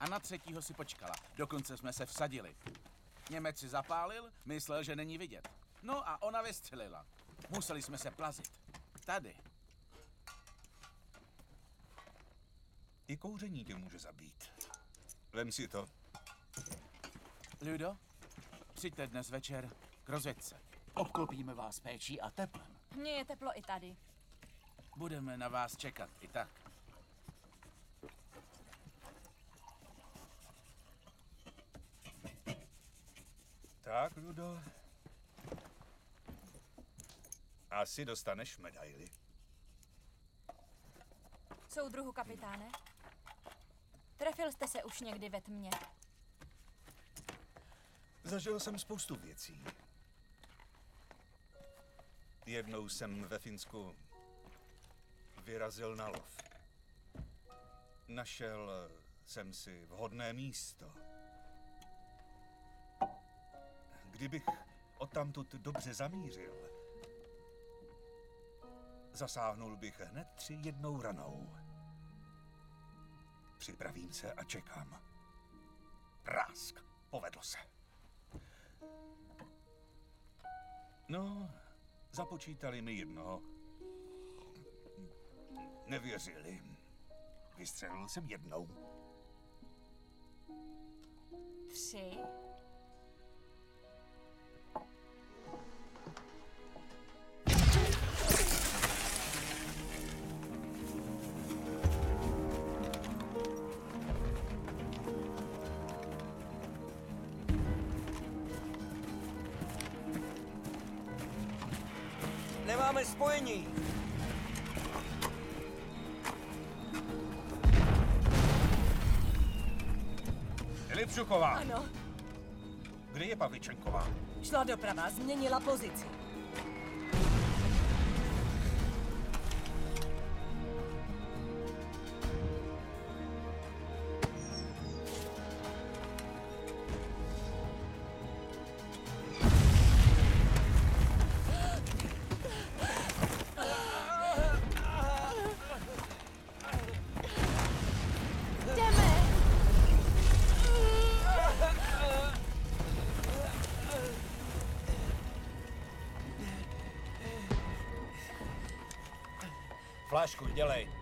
A na třetího si počkala. Dokonce jsme se vsadili. Němec si zapálil, myslel, že není vidět. No a ona vystřelila. Museli jsme se plazit. Tady. I kouření tě může zabít. Vem si to. Ludo, přijďte dnes večer k rozvědce. Obklopíme vás péčí a teplem. Mně je teplo i tady. Budeme na vás čekat i tak. Tak, Ludo. Asi dostaneš medaili. Soudruhu kapitáne, trefil jste se už někdy ve tmě. Zažil jsem spoustu věcí. Jednou jsem ve Finsku vyrazil na lov. Našel jsem si vhodné místo. Kdybych odtamtud dobře zamířil, zasáhnul bych hned tři jednou ranou. Připravím se a čekám. Prásk. Povedlo se. No, započítali mi jednoho. Nevěřili. Vystřelil jsem jednou. Tři. Spojení. Lipšuková, Ano, kde je Pavličenková? šla doprava, změnila pozici. Flášku, dělej.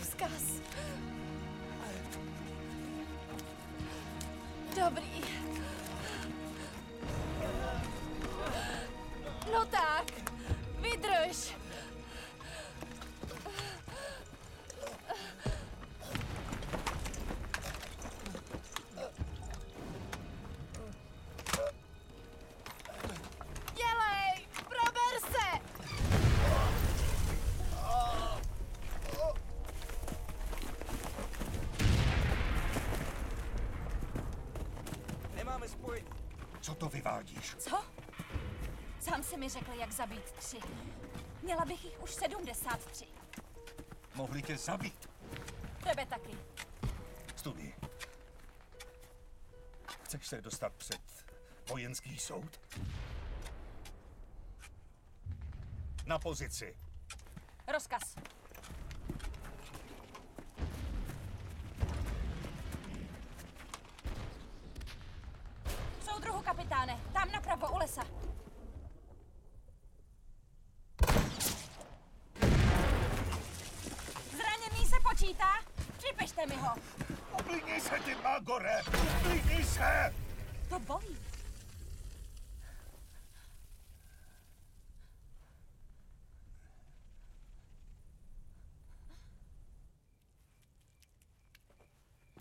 Vzkaz. Dobrý. No tak, vydrž. Řekl, jak zabít tři. Měla bych jich už 73. Mohli tě zabít. Tebe taky. Studii. Chceš se dostat před vojenský soud? Na pozici. Rozkaz. Soudruhu kapitáne, tam napravo u lesa. Zraněný se počítá? Připešte mi ho. Uklidni se, ty Magore! Uklidni se! To bolí.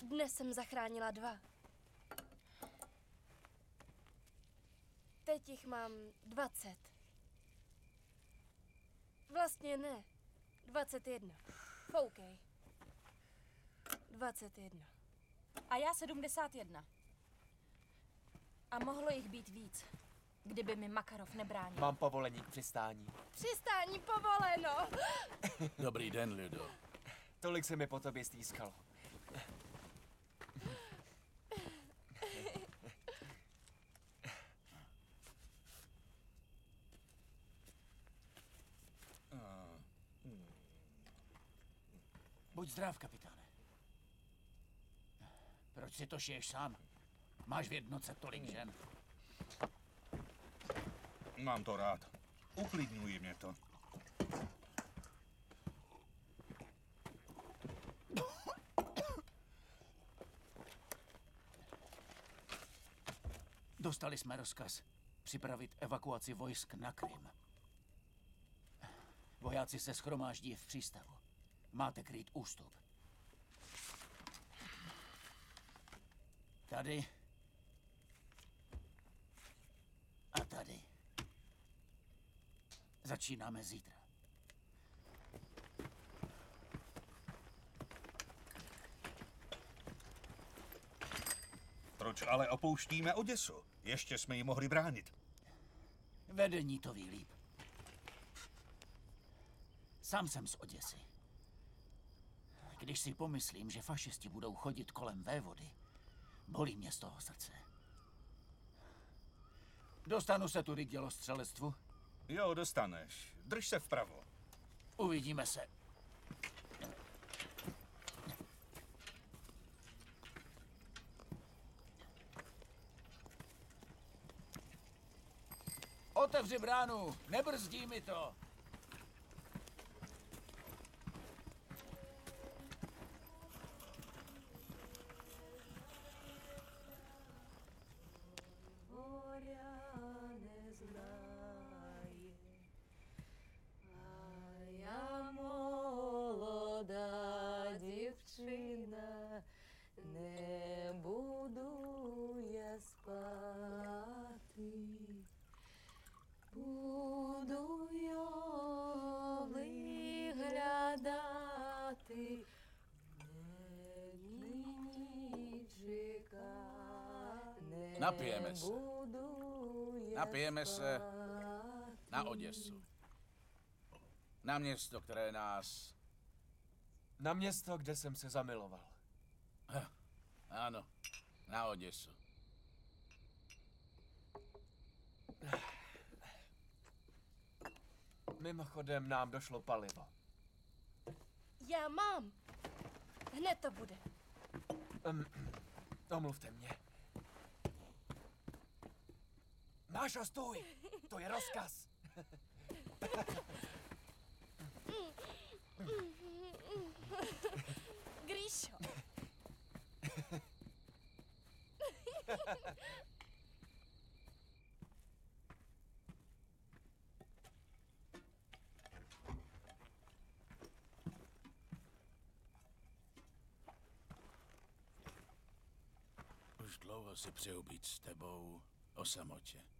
Dnes jsem zachránila dva. Teď jich mám 20. Vlastně ne. 21. Foukej. 21. A já 71. A mohlo jich být víc, kdyby mi Makarov nebránil. Mám povolení k přistání. Přistání povoleno. Dobrý den, Ludo. Tolik se mi po tobě stýskalo. Buď zdrav, kapitáne. Proč si to šiješ sám? Máš v jednoce tolik žen. Mám to rád. Uklidňuje mě to. Dostali jsme rozkaz připravit evakuaci vojsk na Krym. Vojáci se schromáždí v přístavu. Máte krýt ústup. Tady. A tady. Začínáme zítra. Proč ale opouštíme Oděsu? Ještě jsme ji mohli bránit. Vedení to ví líp. Sám jsem z Oděsy. Když si pomyslím, že fašisti budou chodit kolem vévody, bolí mě z toho srdce. Dostanu se tudy k dělostřelectvu? Jo, dostaneš. Drž se vpravo. Uvidíme se. Otevři bránu, nebrzdí mi to. Napijeme se. Napijeme se na Oděsu. Na město, které nás... Na město, kde jsem se zamiloval. Ha, ano, na Oděsu. Mimochodem nám došlo palivo. Já mám. Hned to bude. Um, omluvte mě. Mášo, stůj! To je rozkaz. Gríšo. Už dlouho si přeju být s tebou o samotě.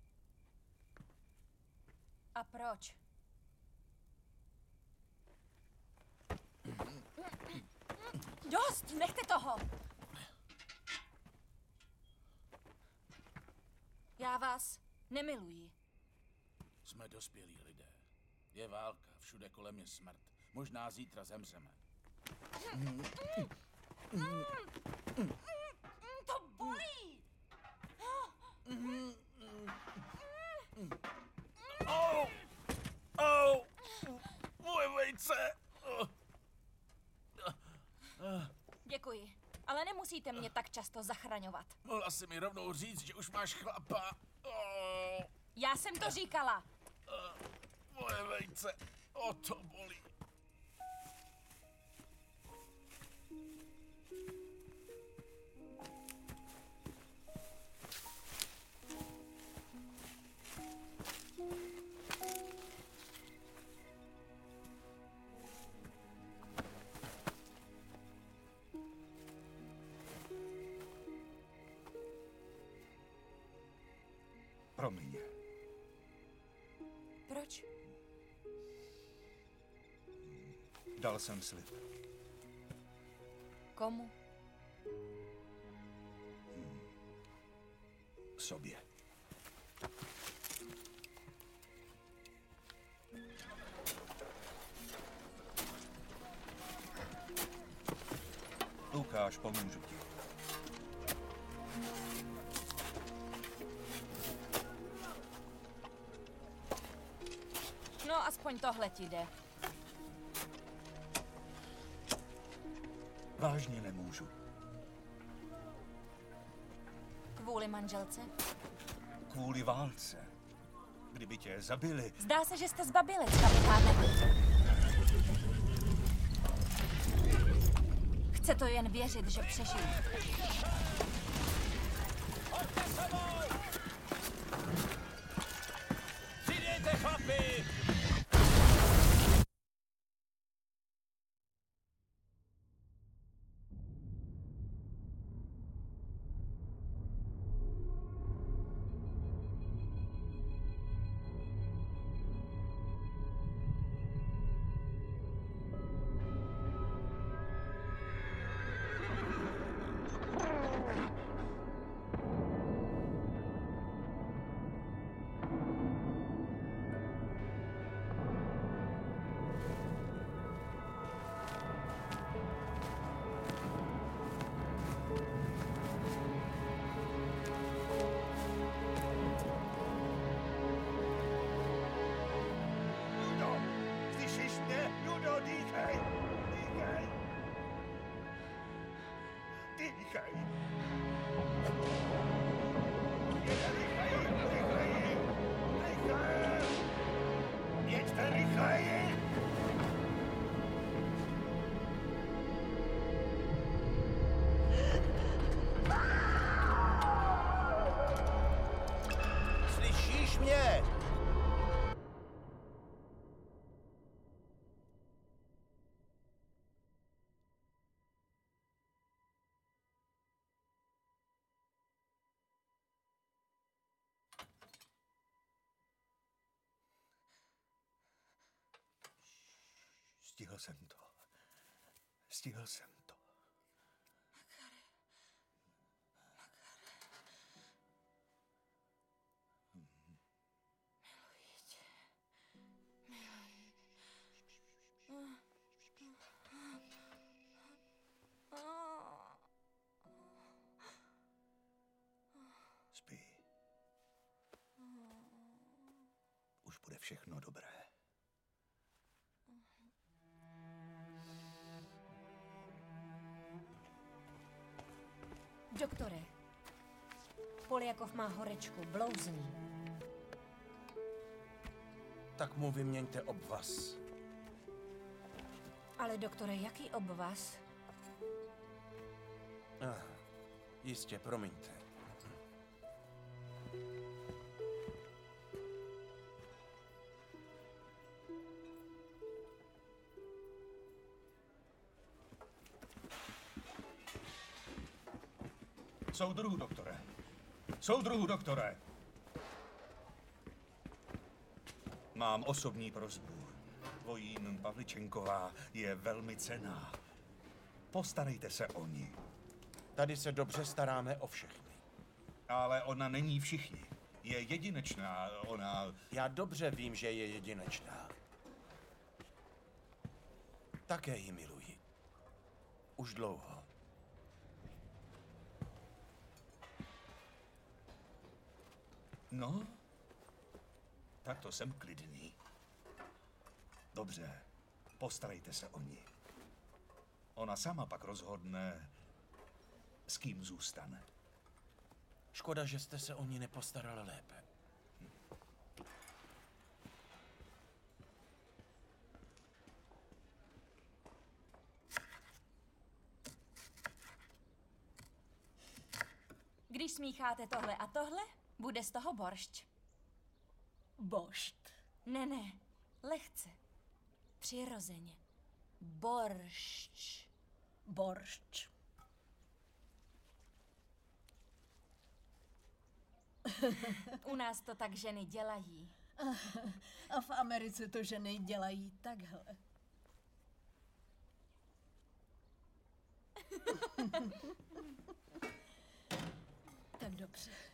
Proč? Dost, nechte toho! Já vás nemiluji. Jsme dospělí lidé. Je válka, všude kolem je smrt. Možná zítra zemřeme. To bolí! Au! Au! Moje vejce! Děkuji, ale nemusíte mě tak často zachraňovat. Mohla si mi rovnou říct, že už máš chlapa. Oh, Já jsem to říkala. moje vejce, o to Dal jsem slib. Komu? Sobě. Lukáš, pomůžu ti. No, aspoň tohle ti jde. Vážně nemůžu. Kvůli manželce? Kvůli válce. Kdyby tě zabili, Zdá se, že jste zbabilec, kapitáne. Chce to jen věřit, že přežiju. Přidejte, chlapi! Stihl jsem to. Stihl jsem to. Spí. Už bude všechno dobré. Poliakov má horečku, blouzní. Tak mu vyměňte obvaz. Ale doktore, jaký obvaz? Ah, jistě, promiňte. Soudruhu, doktore. Soudruhu, doktore. Mám osobní prozbu. Vojín Pavličenková je velmi cená. Postarejte se o ní. Tady se dobře staráme o všechny. Ale ona není všichni. Je jedinečná, ona... Já dobře vím, že je jedinečná. Také ji miluji. Už dlouho. No, tak to jsem klidný. Dobře, postarejte se o ní. Ona sama pak rozhodne, s kým zůstane. Škoda, že jste se o ní nepostaral lépe. Když smícháte tohle a tohle, bude z toho boršť. Bošt. Ne, ne, lehce. Přirozeně. Boršč. Boršč. U nás to tak ženy dělají. A v Americe to ženy dělají takhle. tak dobře.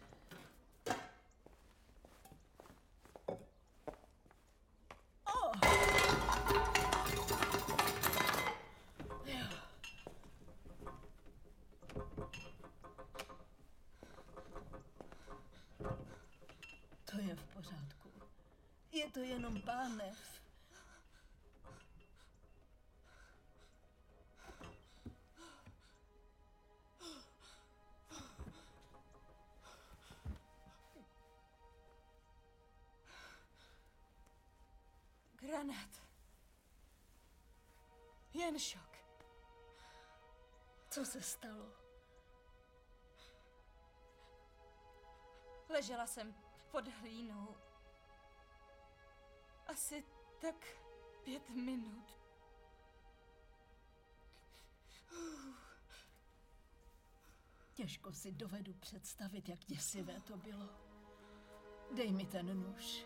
Pořádku. Je to jenom pánev. Granát. Jen šok. Co se stalo? Ležela jsem pod hlínou. Asi tak pět minut. Těžko si dovedu představit, jak děsivé to bylo. Dej mi ten nůž.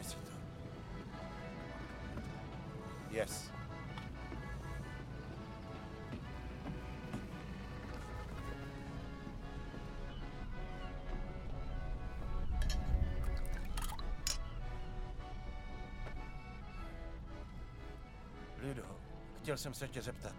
To. Yes. Lido, chtěl jsem se tě zeptat.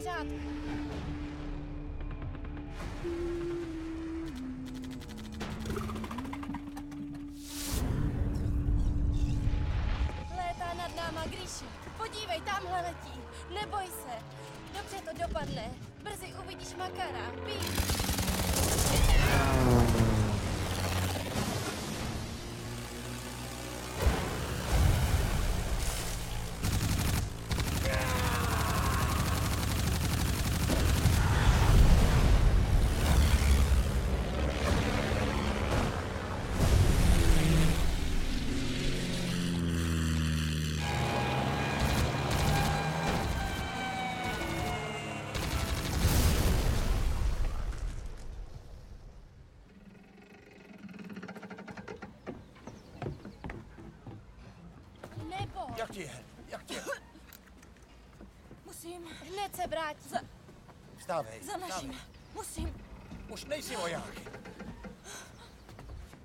Pořádku. Létá nad náma Gríši. Podívej, tamhle letí. Neboj se. Dobře to dopadne. Brzy uvidíš Makara. Víš. Jak ti je? Jak ti je? Musím. Hned se vrátit. Za, Vstávej. za naším. vstávej. Musím. Už nejsi voják.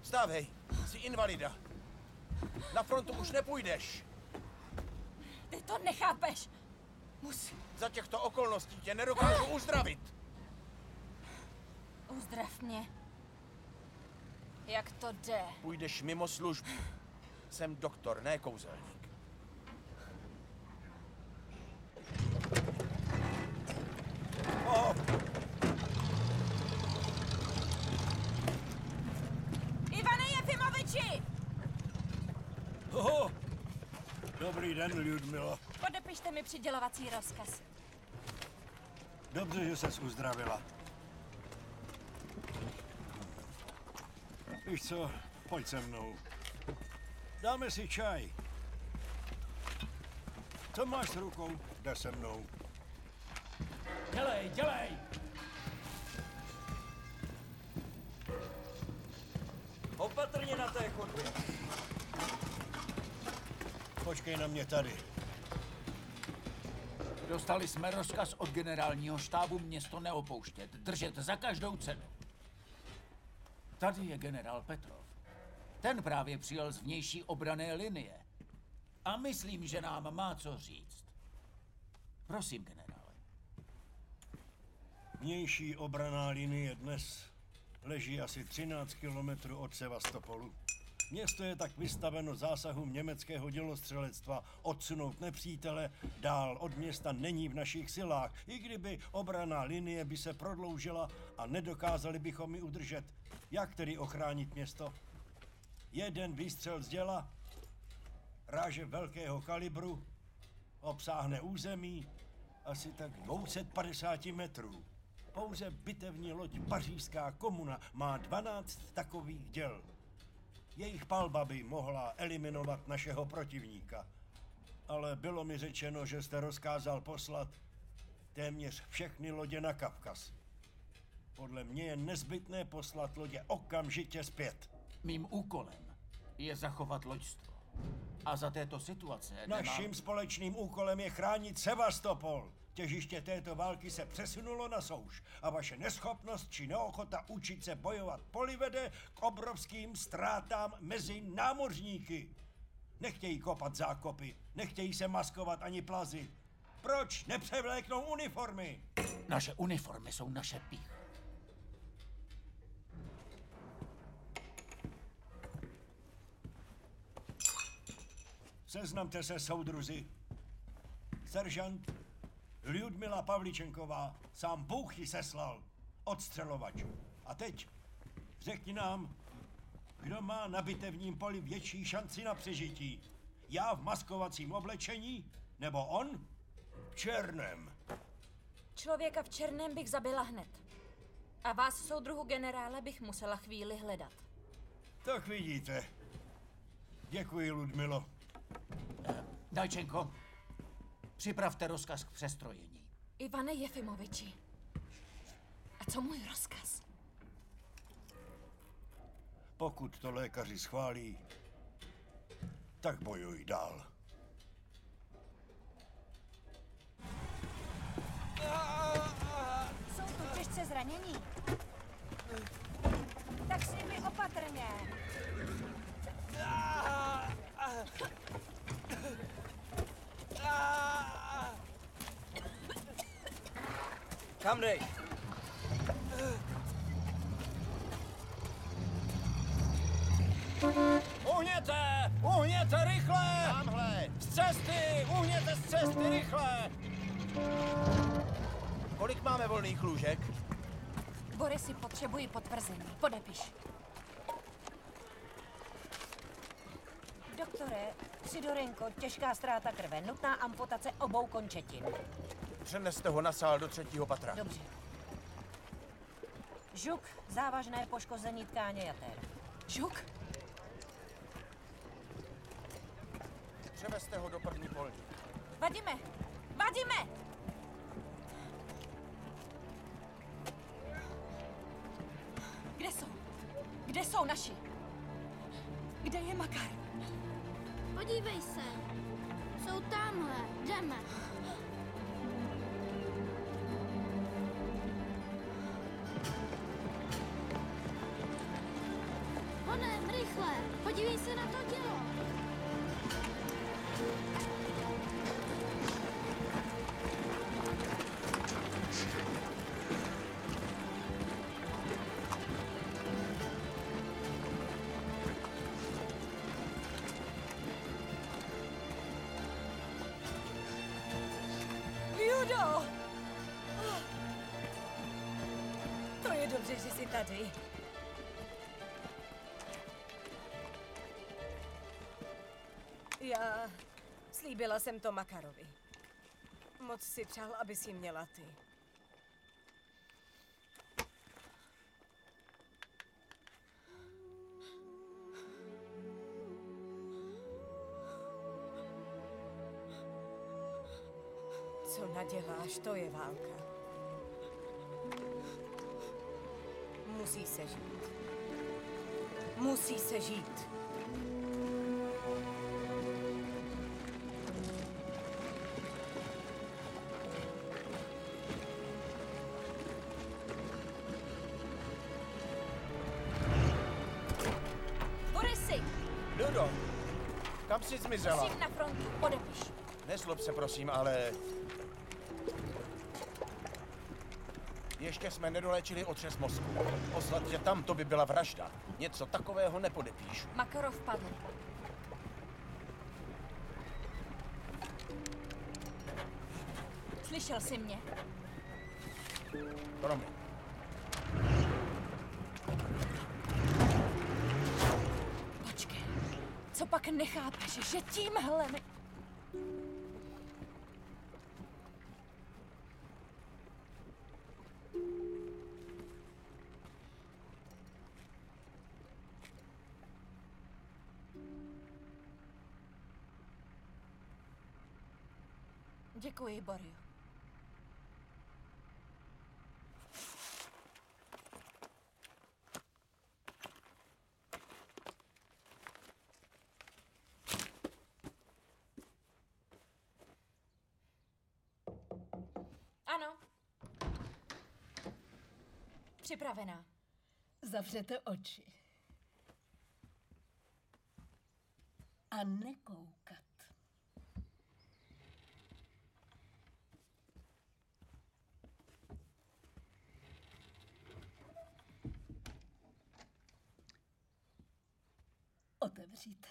Vstávej. Jsi invalida. Na frontu už nepůjdeš. Ty to nechápeš. Musím. Za těchto okolností tě nedokážu uzdravit. Uzdrav mě. Jak to jde? Půjdeš mimo službu. Jsem doktor, ne kouzelník. Oh, Ivane Jefimoviči! oh. Dobrý den, Ljudmilo. Podepište mi přidělovací rozkaz. Dobře, že ses uzdravila. Víš co, pojď se mnou. Dáme si čaj. Co máš s rukou? Jde se mnou. Dělej, dělej! Opatrně na té chodbě. Počkej na mě tady. Dostali jsme rozkaz od generálního štábu město neopouštět, držet za každou cenu. Tady je generál Petrov. Ten právě přijel z vnější obrané linie. A myslím, že nám má co říct. Prosím, generále. Vnější obraná linie dnes leží asi 13 kilometrů od Sevastopolu. Město je tak vystaveno zásahům německého dělostřelectva. Odsunout nepřítele dál od města není v našich silách, i kdyby obraná linie by se prodloužila a nedokázali bychom ji udržet. Jak tedy ochránit město? Jeden výstřel z děla, ráže velkého kalibru, obsáhne území asi tak 250 metrů. Pouze bitevní loď Pařížská komuna má 12 takových děl. Jejich palba by mohla eliminovat našeho protivníka. Ale bylo mi řečeno, že jste rozkázal poslat téměř všechny lodě na Kavkaz. Podle mě je nezbytné poslat lodě okamžitě zpět. Mým úkolem je zachovat loďstvo. A za této situace nemám... Naším společným úkolem je chránit Sevastopol. Těžiště této války se přesunulo na souš a vaše neschopnost či neochota učit se bojovat poli vede k obrovským ztrátám mezi námořníky. Nechtějí kopat zákopy, nechtějí se maskovat ani plazit. Proč nepřevléknou uniformy? Naše uniformy jsou naše pích. Seznamte se, soudruzi. Seržant Ljudmila Pavličenková, sám Bůh ji seslal. Odstřelovač. A teď řekni nám, kdo má na bitevním poli větší šanci na přežití? Já v maskovacím oblečení? Nebo on? V černém. Člověka v černém bych zabila hned. A vás, soudruhu generále, bych musela chvíli hledat. Tak vidíte. Děkuji, Ludmilo. Dajčenko, připravte rozkaz k přestrojení. Ivane Jefimoviči. A co můj rozkaz? Pokud to lékaři schválí, tak bojuj dál. Jsou tu těžce zranění. Tak s nimi opatrně. Kam dej? Uhněte! Uhněte rychle! Tamhle! Z cesty! Uhněte z cesty rychle! Kolik máme volných lůžek? Borisy, potřebuji potvrzení. Podepiš. Doktore, Sidorenko, těžká ztráta krve, nutná amputace obou končetin. Přeneste ho na sál do třetího patra. Dobře. Žuk, závažné poškození tkáně jater. Žuk? Převezte ho do první polní. Vadíme! Vadíme! Kde jsou? Kde jsou naši? Kde je Makar? Podívej se. Jsou tamhle. Jdeme. Honem, rychle. Podívej se na to tady. Já slíbila jsem to Makarovi. Moc si přál, aby si měla ty. Co naděláš, to je válka. Musí se žít. Musí se žít. Borisy! Ludo, kam jsi zmizela? Musím na frontu. Podepiš. Nezlob se prosím, ale... Ještě jsme nedoléčili otřes mozku. Poslat tě tam, to by byla vražda. Něco takového nepodepíšu. Makarov padl. Slyšel jsi mě? Promiň. Počkej. Co pak nechápeš, že tímhle mi... Děkuji, Borio. Ano. Připravená. Zavřete oči. A nekoukat. Otevřít.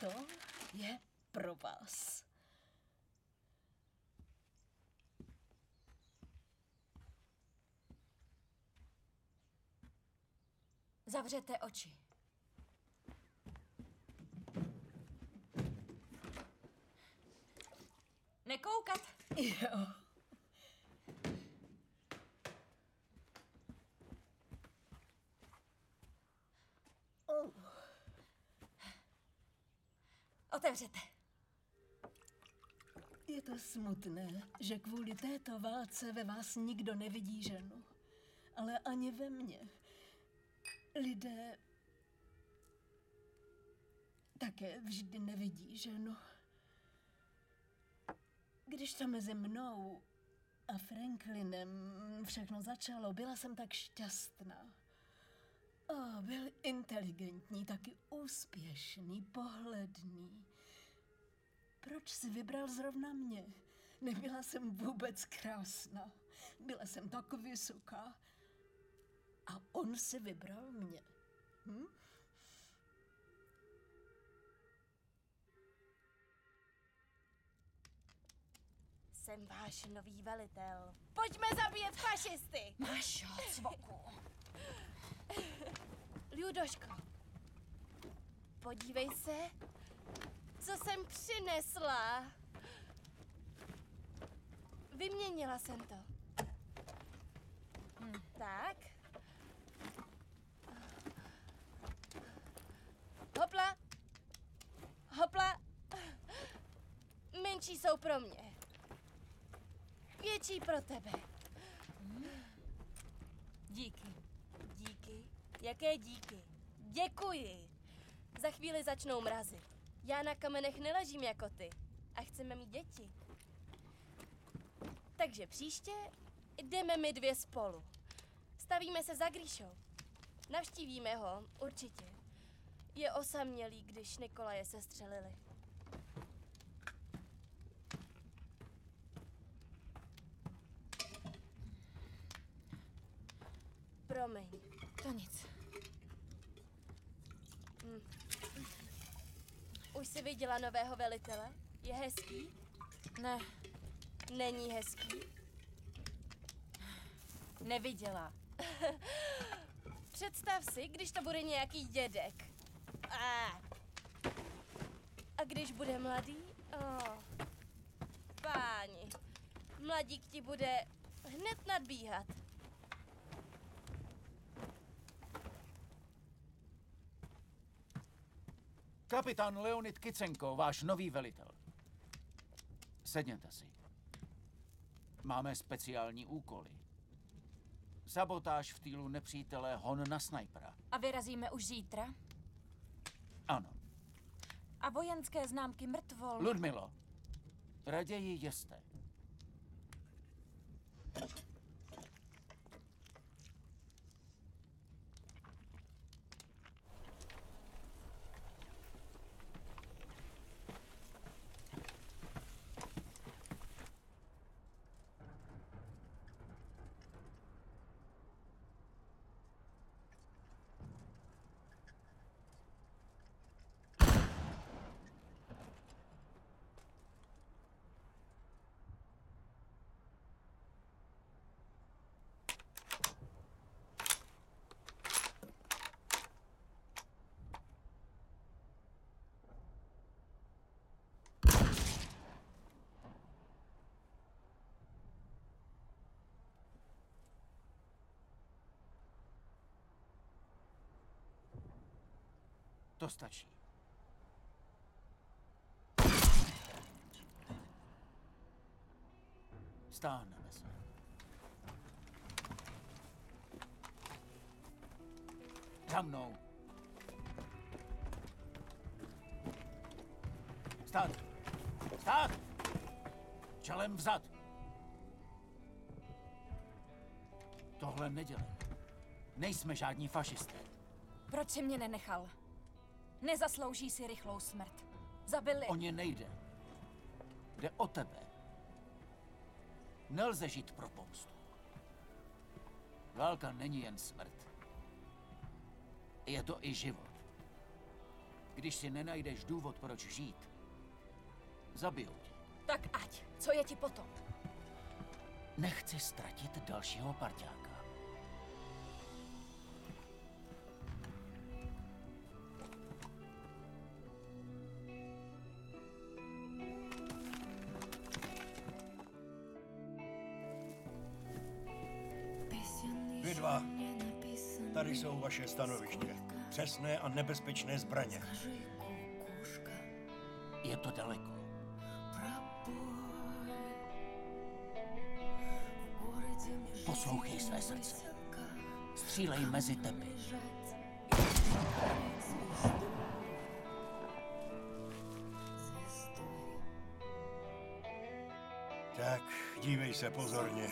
To je pro vás. Zavřete oči. Nekoukat. Jo. Oh. Otevřete. Je to smutné, že kvůli této válce ve vás nikdo nevidí ženu. Ale ani ve mně. Lidé také vždy nevidí ženu. Když to mezi mnou a Franklinem všechno začalo, byla jsem tak šťastná. Oh, byl Inteligentní, taky úspěšný, pohledný. Proč jsi vybral zrovna mě? Nebyla jsem vůbec krásná. Byla jsem tak vysoká. A on si vybral mě. Hm? Jsem váš nový velitel. Pojďme zabíjet fašisty! Máš cvoku. Ludoško, podívej se, co jsem přinesla. Vyměnila jsem to. Hm, tak. Hopla. Hopla. Menší jsou pro mě. Větší pro tebe. Díky. Díky. Jaké díky? Děkuji. Za chvíli začnou mrazy. Já na kamenech neležím jako ty. A chceme mít děti. Takže příště jdeme my dvě spolu. Stavíme se za Gríšou. Navštívíme ho, určitě. Je osamělý, když Nikolaje se střelili. Promiň. To nic. Hm. Už jsi viděla nového velitele? Je hezký? Ne. Není hezký? Neviděla. Představ si, když to bude nějaký dědek. A, a když bude mladý? Oh. Páni, mladík ti bude hned nadbíhat. Kapitán Leonid Kicenko, váš nový velitel. Sedněte si. Máme speciální úkoly. Sabotáž v týlu nepřítele, hon na snajpera. A vyrazíme už zítra? Ano. A vojenské známky mrtvol? Ludmilo, raději jeste. To stačí. Stáhneme se. Za mnou. Stát! Stát! Čelem vzad! Tohle nedělej. Nejsme žádní fašisté. Proč si mě nenechal? Nezaslouží si rychlou smrt. Zabili... O ně nejde. Jde o tebe. Nelze žít pro pomstu. Válka není jen smrt. Je to i život. Když si nenajdeš důvod, proč žít, zabijou tě. Tak ať. Co je ti potom? Nechci ztratit dalšího parťáka. Stanoviště. Přesné a nebezpečné zbraně. Je to daleko. Poslouchej své srdce. Střílej mezi tebe. Tak, dívej se pozorně.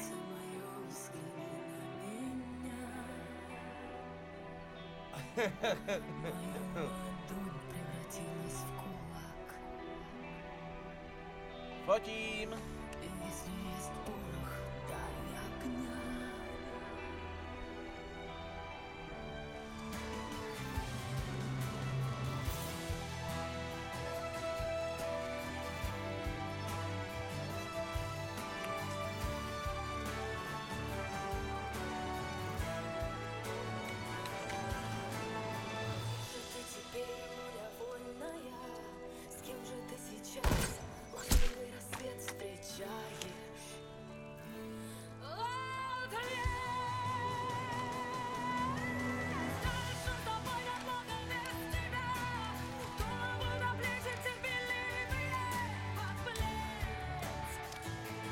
Fotím. Что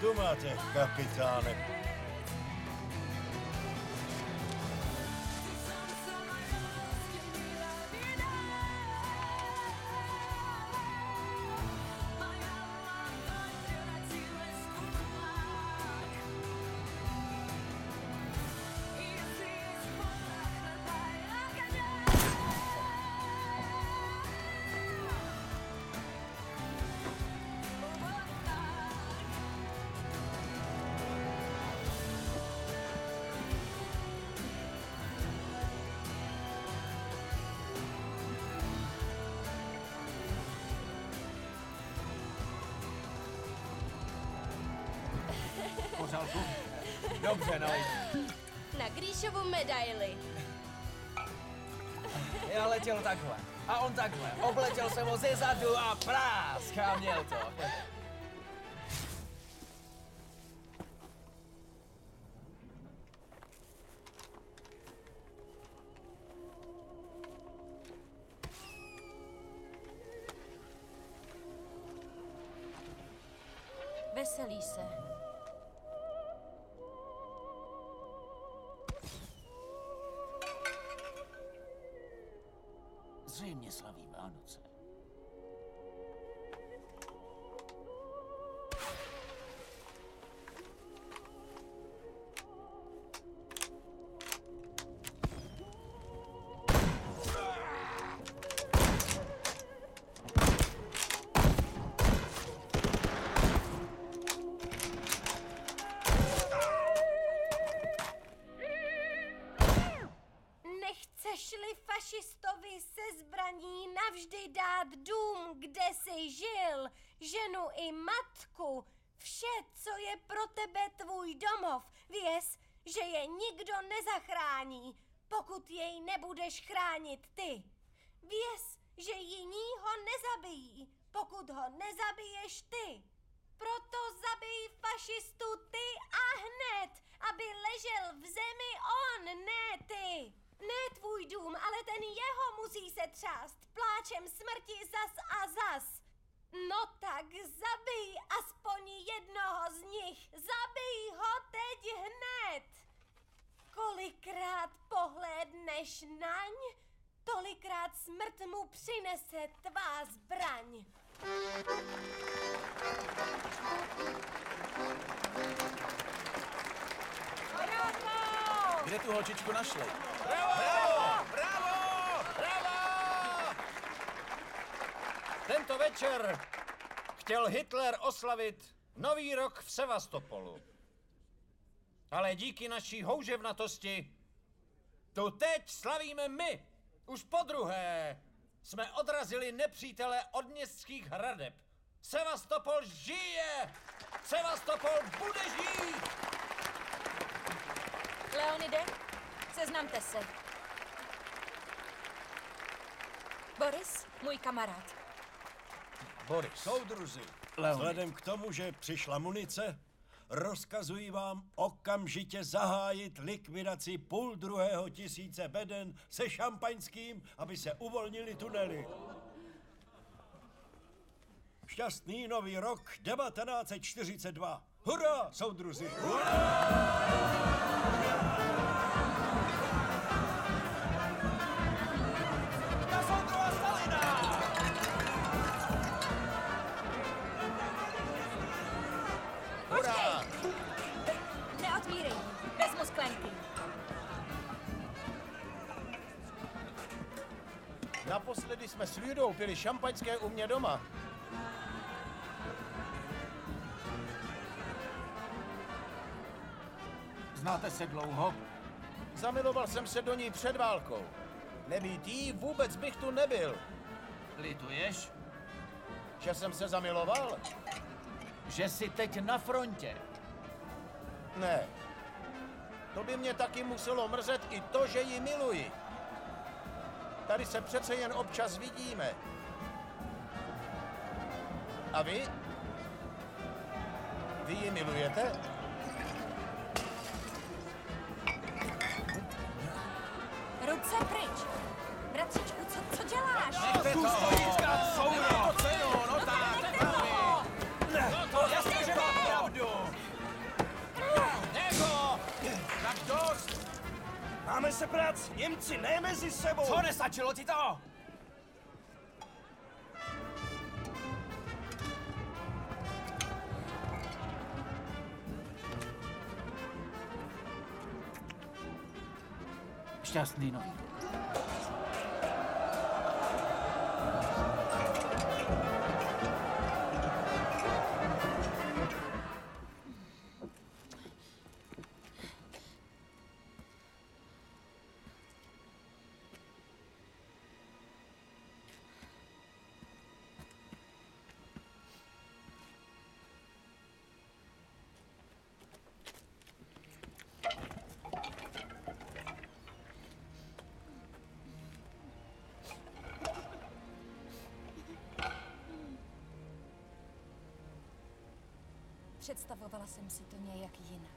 Tu máte, kapitáne. Letěl takhle. A on takhle. Obletěl jsem ho ze zadu a prásk a měl dát dům, kde jsi žil, ženu i matku, vše, co je pro tebe tvůj domov, věz, že je nikdo nezachrání, pokud jej nebudeš chránit ty. Věz, že jiní ho nezabijí, pokud ho nezabiješ ty. Proto zabij fašistu ty a hned, aby ležel v zemi on, ne ty. Ne tvůj dům, ale ten jeho musí se třást pláčem smrti zas a zas. No tak zabij aspoň jednoho z nich. Zabij ho teď hned. Kolikrát pohlédneš naň, tolikrát smrt mu přinese tvá zbraň. Kde tu holčičku našli? Tento večer chtěl Hitler oslavit Nový rok v Sevastopolu. Ale díky naší houževnatosti tu teď slavíme my. Už po druhé jsme odrazili nepřítele od městských hradeb. Sevastopol žije! Sevastopol bude žít! Leonide, seznamte se. Boris, můj kamarád. Boris. Soudruzi, Leonid. vzhledem k tomu, že přišla munice, rozkazuji vám okamžitě zahájit likvidaci půl druhého tisíce beden se šampaňským, aby se uvolnili tunely. Šťastný nový rok 1942. Hurá, soudruzi! Na Naposledy jsme s Lidou pili šampaňské u mě doma. Znáte se dlouho? Zamiloval jsem se do ní před válkou. Nebýt jí, vůbec bych tu nebyl. Lituješ? Že jsem se zamiloval? Že jsi teď na frontě. Ne. To by mě taky muselo mrzet i to, že ji miluji. Tady se přece jen občas vidíme. A vy? Vy ji milujete? Ruce pryč! Bratřičku, co, co děláš? Nechte to! Máme se brát, Němci, ne mezi sebou! Co nestačilo ti to? Šťastný nový. Představovala jsem si to nějak jinak.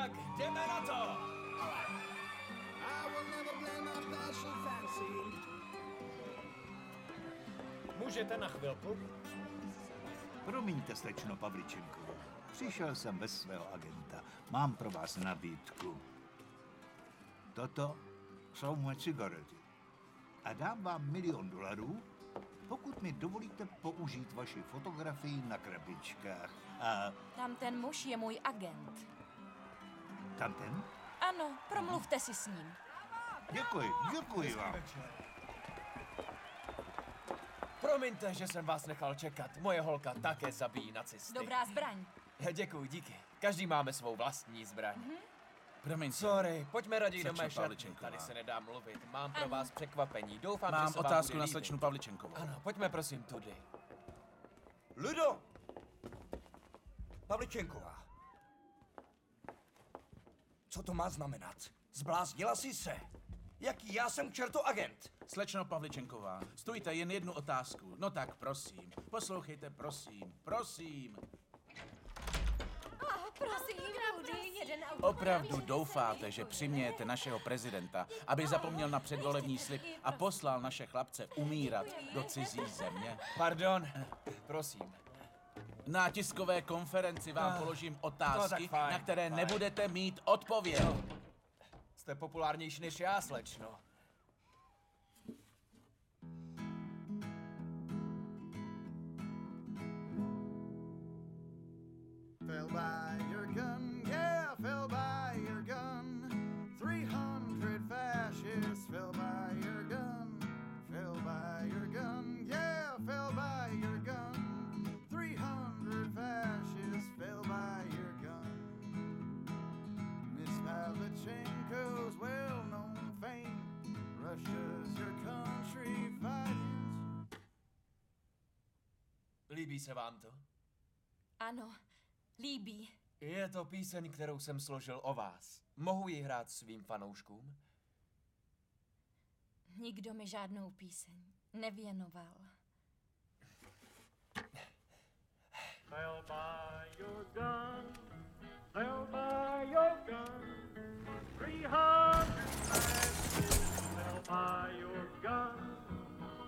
Tak jdeme na to! Můžete na chvilku? Promiňte, slečno Pavličenkovou. Přišel jsem bez svého agenta. Mám pro vás nabídku. Toto jsou moje cigarety. A dám vám milion dolarů, pokud mi dovolíte použít vaši fotografii na krabičkách. A Tam ten muž je můj agent. Tam ten? Ano, promluvte si s ním. Děkuji, děkuji vám. Promiňte, že jsem vás nechal čekat. Moje holka také zabíjí nacisty. Dobrá zbraň. Děkuji, díky. Každý máme svou vlastní zbraň. Promiň. Sorry, pojďme raději do mé šatny. Tady se nedá mluvit. Mám pro vás překvapení. Doufám, Mám že se vám otázku bude na slečnu Pavličenkovou. Ano, pojďme prosím tudy. Ludo! Pavličenková. Co to má znamenat? Zbláznila jsi se? Jaký já jsem k čertu agent? Slečno Pavličenková, stůjte jen jednu otázku. No tak prosím, poslouchejte prosím, prosím. Prosím, Rudy, jeden. Opravdu doufáte, že přimějete našeho prezidenta, aby zapomněl na předvolební slib a poslal naše chlapce umírat do cizí země? Pardon, prosím. Na tiskové konferenci vám Ah, položím no tak otázky, fajn, na které fajn. nebudete mít odpověď. Jste populárnější než já, slečno. Fell by Líbí se vám to? Ano, líbí. Je to píseň, kterou jsem složil o vás. Mohu ji hrát svým fanouškům? Nikdo mi žádnou píseň nevěnoval. Fell by your gun, fell by your gun. 300 matches fell by your gun,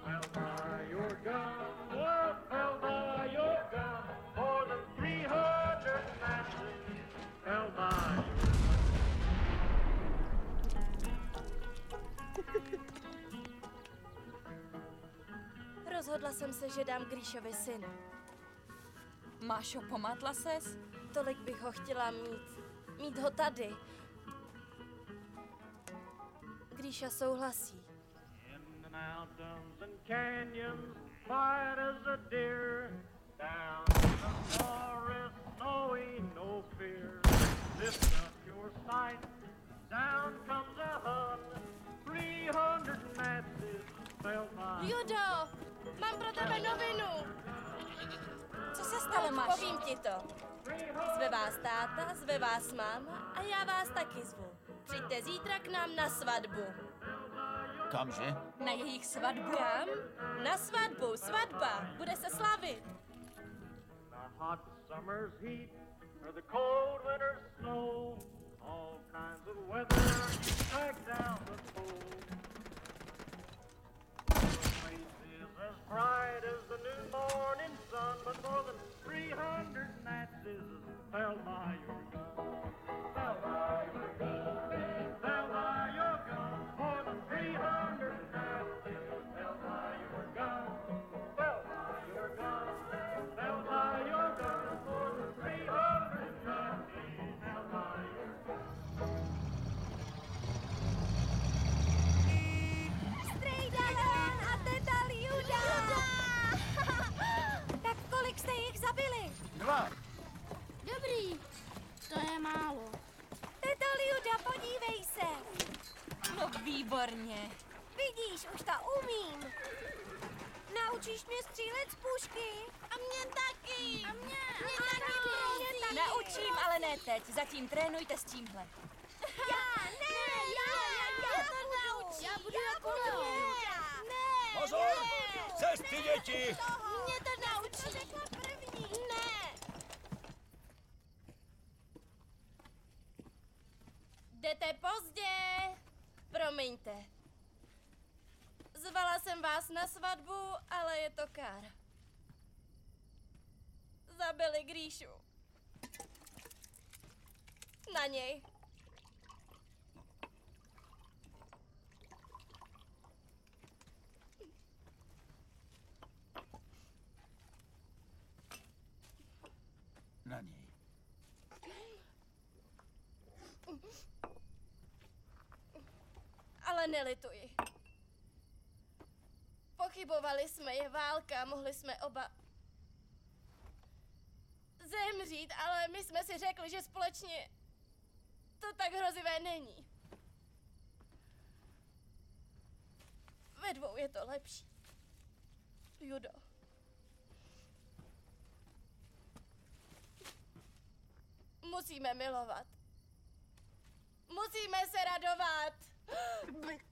fell by your gun. Oh, fell Rozhodla jsem se, že dám Gríšovi syn. Mášo, pomátla ses? Tolik bych ho chtěla mít. Mít ho tady. Gríša souhlasí. Down no fear. Lift up your sight, down comes a hun. 300 Nazis fell by. Judo, mám pro tebe novinu. Co se stalo, Pojď? Povím ti to. Zve vás táta, zve vás máma a já vás taky zvu. Přijďte zítra k nám na svatbu. Kamže? Na jejich svatbu? Kam? Na svatbu, svatba. Bude se slavit. Hot summer's heat or the cold winter's snow. All kinds of weather strike down the pole. Bright as the new morning sun, but more than 300 Nazis fell by your gun. Fell by your gun. To umím. Naučíš mě střílet z pušky? A mě taky. A mě, mě taky, mě taky. Naučím, ale ne teď. Zatím trénujte s tímhle. Já, ne, já, já, já, to naučím. Já budu jako Liuda. Ne, Pozor! ne. Cesty, děti! Mě to naučí. To řekla první. Ne. Jdete pozdě. Promiňte. Zvala jsem vás na svatbu, ale je to kár. Zabili Gríšu. Na něj. Na něj. Ale nelituji. Pochybovali jsme, je válka, mohli jsme oba zemřít, ale my jsme si řekli, že společně to tak hrozivé není. Ve dvou je to lepší. Judo. Musíme milovat. Musíme se radovat.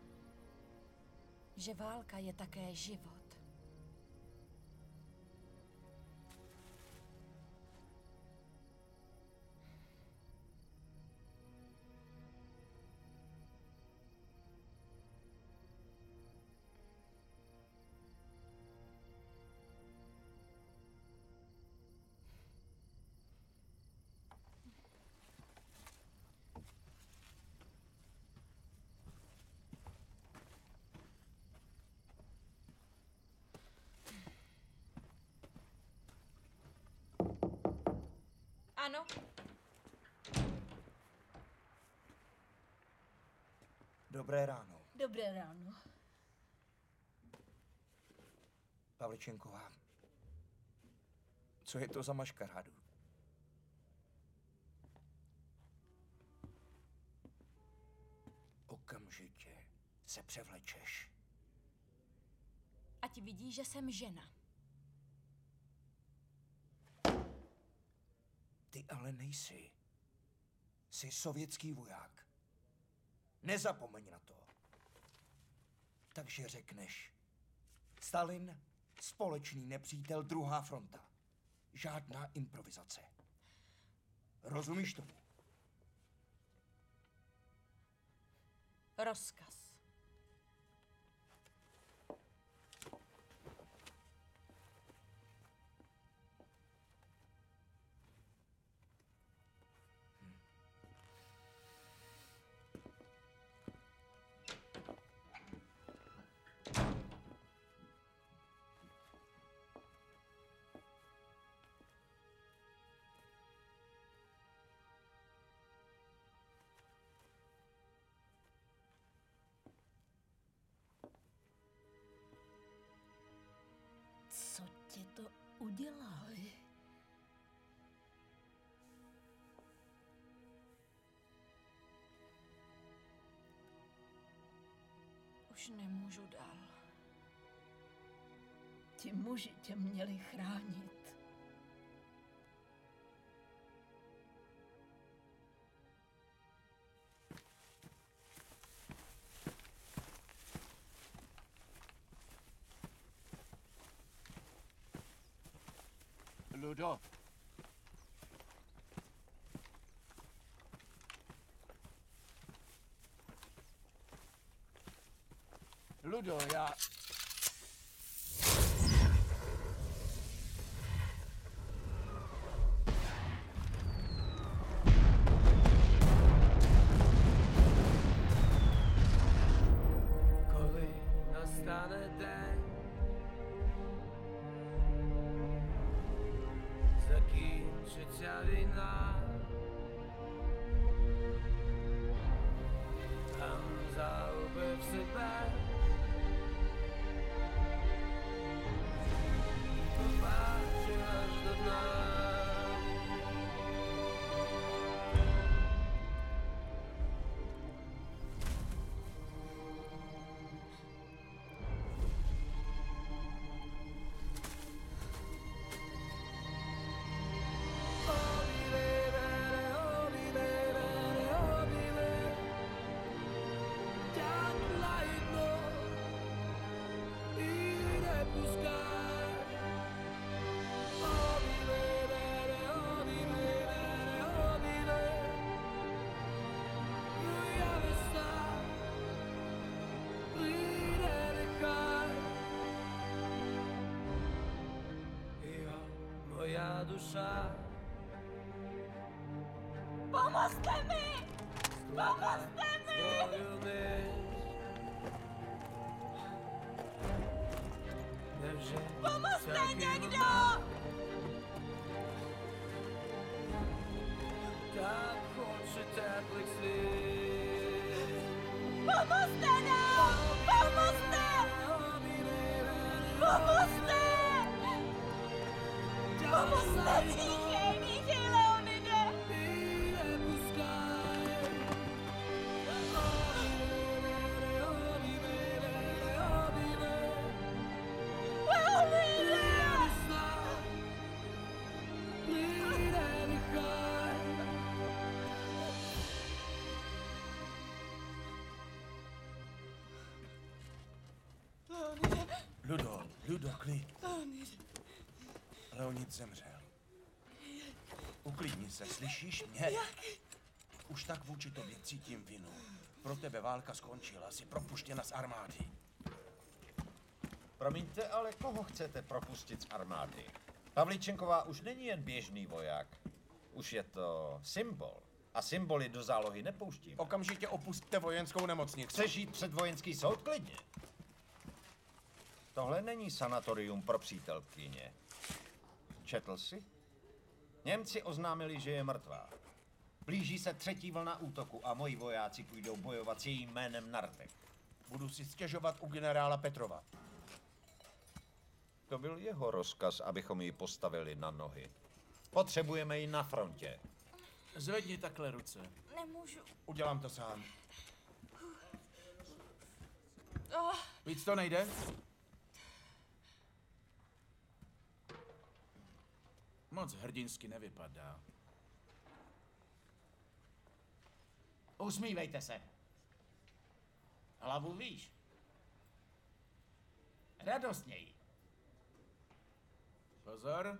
že válka je také život. Ano. Dobré ráno. Dobré ráno. Pavličenková, co je to za maškarádu? Okamžitě se převlečeš. Ať vidí, že jsem žena. Ty ale nejsi. Jsi sovětský voják. Nezapomeň na to. Takže řekneš. Stalin, společný nepřítel, druhá fronta. Žádná improvizace. Rozumíš tomu? Rozkaz. Udělali? Už nemůžu dál. Ti muži tě měli chránit. Ludo, já... side. Ludo, Ludo, klid. Leonid zemřel. Uklidni se, slyšíš mě? Už tak vůči tobě cítím vinu. Pro tebe válka skončila, jsi propuštěna z armády. Promiňte, ale koho chcete propustit z armády? Pavličenková už není jen běžný voják. Už je to symbol. A symboly do zálohy nepouštím. Okamžitě opustte vojenskou nemocnici. Chceš jít před vojenský soud klidně? Tohle není sanatorium pro přítelkyně. Četl jsi? Němci oznámili, že je mrtvá. Blíží se třetí vlna útoku a moji vojáci půjdou bojovat s jejím jménem na rtech. Budu si stěžovat u generála Petrova. To byl jeho rozkaz, abychom ji postavili na nohy. Potřebujeme ji na frontě. Zvedni takhle ruce. Nemůžu. Udělám to sám. Oh, Víc to nejde? Moc hrdinsky nevypadá. Usmívejte se. Hlavu výš. Radostněji. Pozor.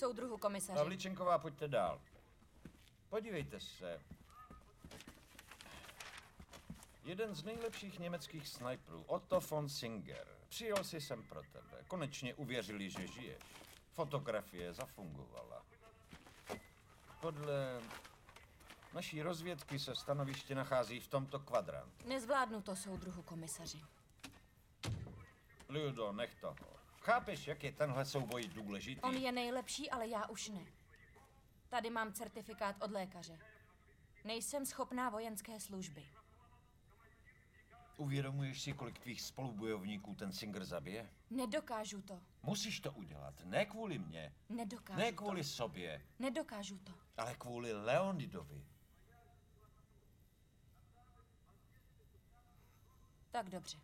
Soudruhu komisaři. Pavličenková, pojďte dál. Podívejte se. Jeden z nejlepších německých snajperů, Otto von Singer, přijel si sem pro tebe. Konečně uvěřili, že žiješ. Fotografie zafungovala. Podle naší rozvědky se stanoviště nachází v tomto kvadrantu. Nezvládnu to, soudruhu komisaři. Ludo, nech toho. Chápeš, jak je tenhle souboj důležitý? On je nejlepší, ale já už ne. Tady mám certifikát od lékaře. Nejsem schopná vojenské služby. Uvědomuješ si, kolik tvých spolubojovníků ten Singer zabije? Nedokážu to. Musíš to udělat. Ne kvůli mně. Nedokážu Ne to. kvůli sobě, Nedokážu to. ale kvůli Leonidovi. Tak. Dobře.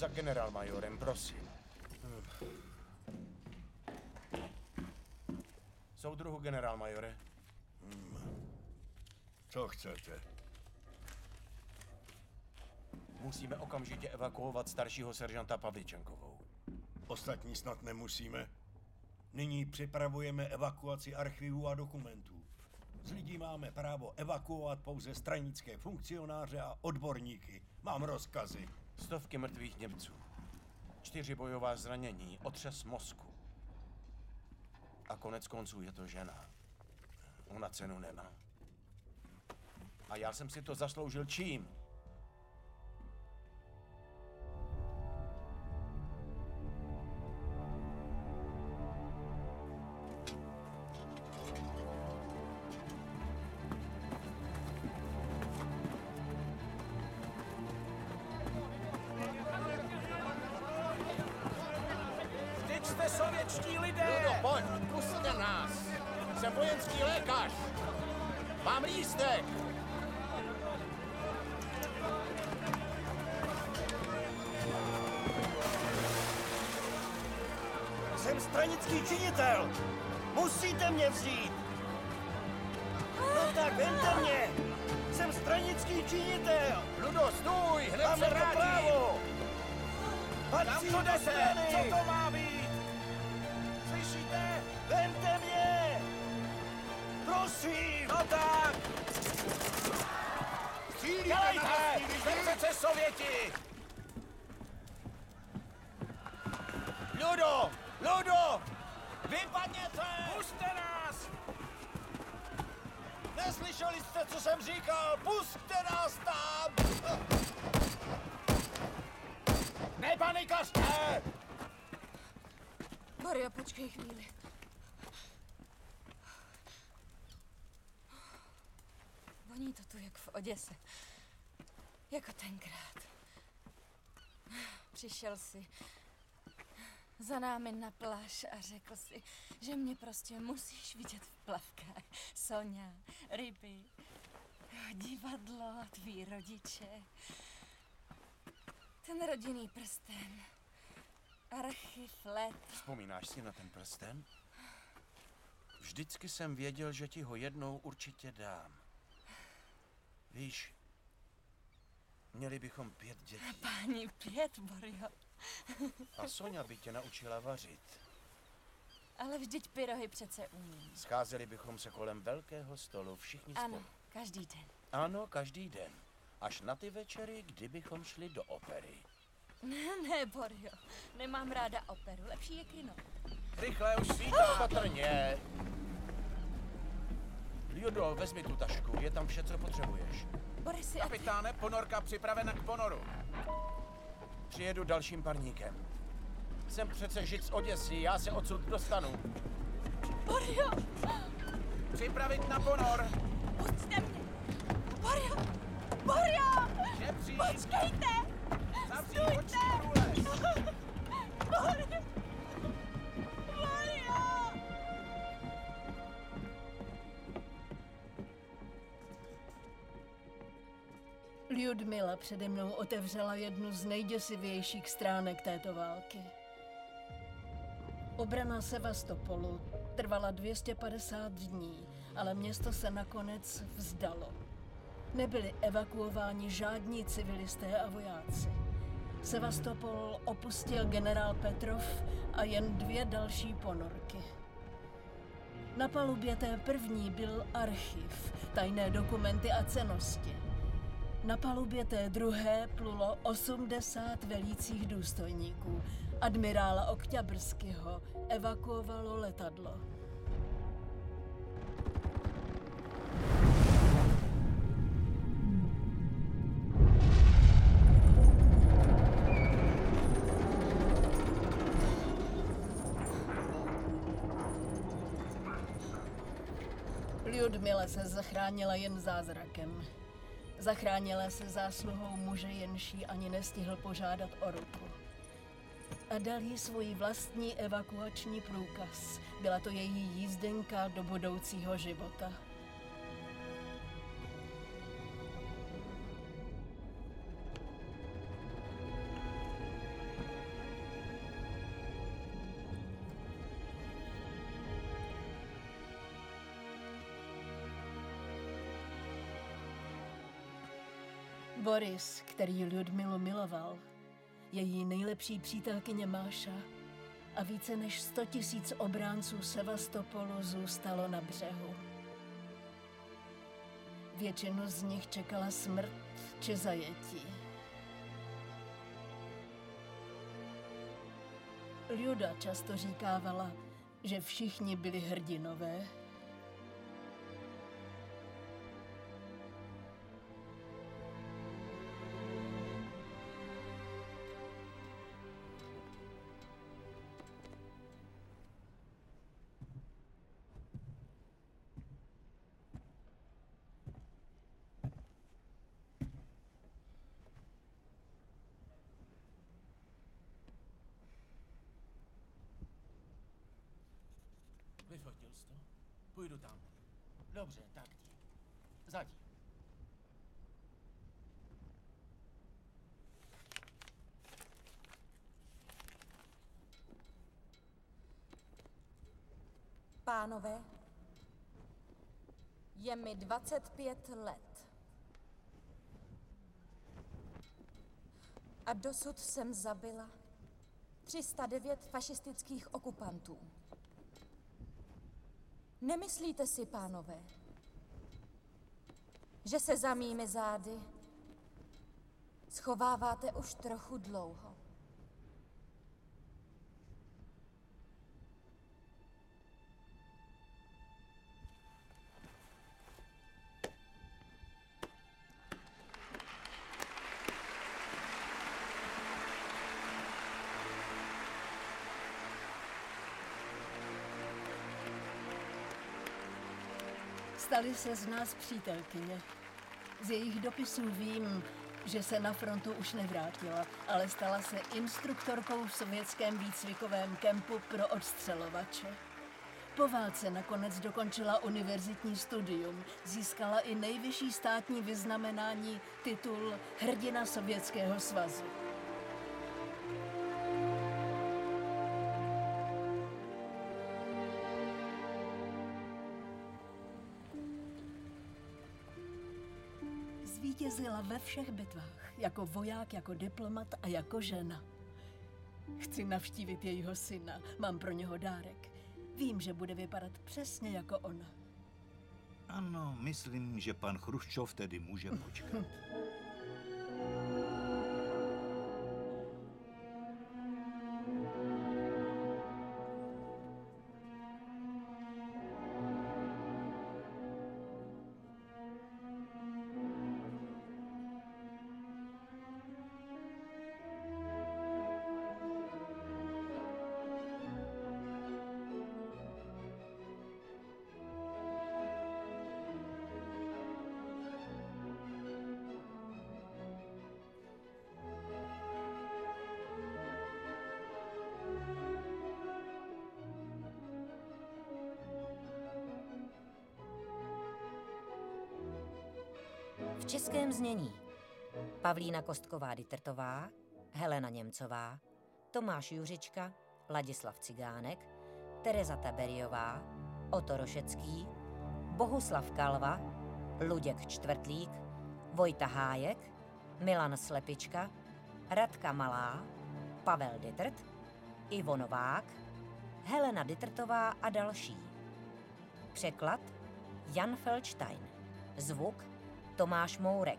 Za generálmajorem, prosím. Soudruhu generálmajore. Co chcete? Musíme okamžitě evakuovat staršího seržanta Pavličenkovou. Ostatní snad nemusíme. Nyní připravujeme evakuaci archivů a dokumentů. Lidí máme právo evakuovat pouze stranické funkcionáře a odborníky. Mám rozkazy. Stovky mrtvých Němců. Čtyři bojová zranění, otřes mozku. A konec konců je to žena. Ona cenu nemá. A já jsem si to zasloužil čím? Tu jak v Oděse. Jako tenkrát. Přišel si za námi na pláž a řekl si, že mě prostě musíš vidět v plavkách. Sonja, ryby, divadlo a tví rodiče. Ten rodinný prsten. Archiv let. Vzpomínáš si na ten prsten? Vždycky jsem věděl, že ti ho jednou určitě dám. Víš, měli bychom pět dětí. Páni pět, Borio. A Sonja by tě naučila vařit. Ale vždyť pyrohy přece umím. Scházeli bychom se kolem velkého stolu, všichni Ano, spolu. každý den. Ano, každý den. Až na ty večery, kdybychom šli do opery. Ne, ne, Borio. Nemám ráda operu. Lepší je kino. Rychle, už svítá! Opatrně! Liodo, vezmi tu tašku, je tam vše, co potřebuješ. Borisy, Kapitáne, ponorka připravena k ponoru. Přijedu dalším parníkem. Jsem přece žid z Oděsy, já se odsud dostanu. Borio! Připravit na ponor! Pusťte mě! Borio! Borio! Žebří! Počkejte! Zavřít Stůjte! Borio! Lyudmila přede mnou otevřela jednu z nejděsivějších stránek této války. Obrana Sevastopolu trvala 250 dní, ale město se nakonec vzdalo. Nebyli evakuováni žádní civilisté a vojáci. Sevastopol opustil generál Petrov a jen dvě další ponorky. Na palubě té první byl archiv, tajné dokumenty a cenosti. Na palubě té druhé plulo 80 velících důstojníků. Admirála Okťabrskyho evakuovalo letadlo. Lyudmila se zachránila jen zázrakem. Zachránila se zásluhou muže, jenší ani nestihl požádat o ruku. A dal jí svůj vlastní evakuační průkaz. Byla to její jízdenka do budoucího života. Boris, který Ludmilu miloval, její nejlepší přítelkyně Máša a více než 100 tisíc obránců Sevastopolu zůstalo na břehu. Většinu z nich čekala smrt či zajetí. Luda často říkávala, že všichni byli hrdinové. Dobře, tak ti. Zatím. Pánové, je mi 25 let. A dosud jsem zabila 309 fašistických okupantů. Nemyslíte si, pánové, že se za mými zády schováváte už trochu dlouho? Stali se z nás přítelkyně. Z jejich dopisů vím, že se na frontu už nevrátila, ale stala se instruktorkou v sovětském výcvikovém kempu pro odstřelovače. Po válce nakonec dokončila univerzitní studium, získala i nejvyšší státní vyznamenání titul Hrdina Sovětského svazu. Zvítězila ve všech bitvách, jako voják, jako diplomat a jako žena. Chci navštívit jejího syna, mám pro něho dárek. Vím, že bude vypadat přesně jako ona. Ano, myslím, že pan Chruščov tedy může počkat. českém znění Pavlína Kostková Ditertová, Helena Němcová, Tomáš Juřička, Ladislav Cigánek, Tereza Taberiová, Oto Rošecký, Bohuslav Kalva, Luděk Čtvrtlík, Vojta Hájek, Milan Slepička, Radka Malá, Pavel Ditrt, Ivo Novák, Helena Ditrtová a další. Překlad Jan Felstein. Zvuk Tomáš Mourek.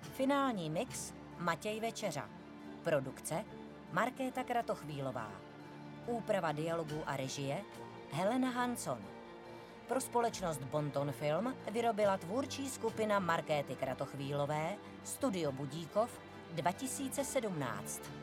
Finální mix Matěj Večeřa. Produkce Markéta Kratochvílová. Úprava dialogů a režie Helena Hanson. Pro společnost Bonton Film vyrobila tvůrčí skupina Markéty Kratochvílové Studio Budíkov 2017.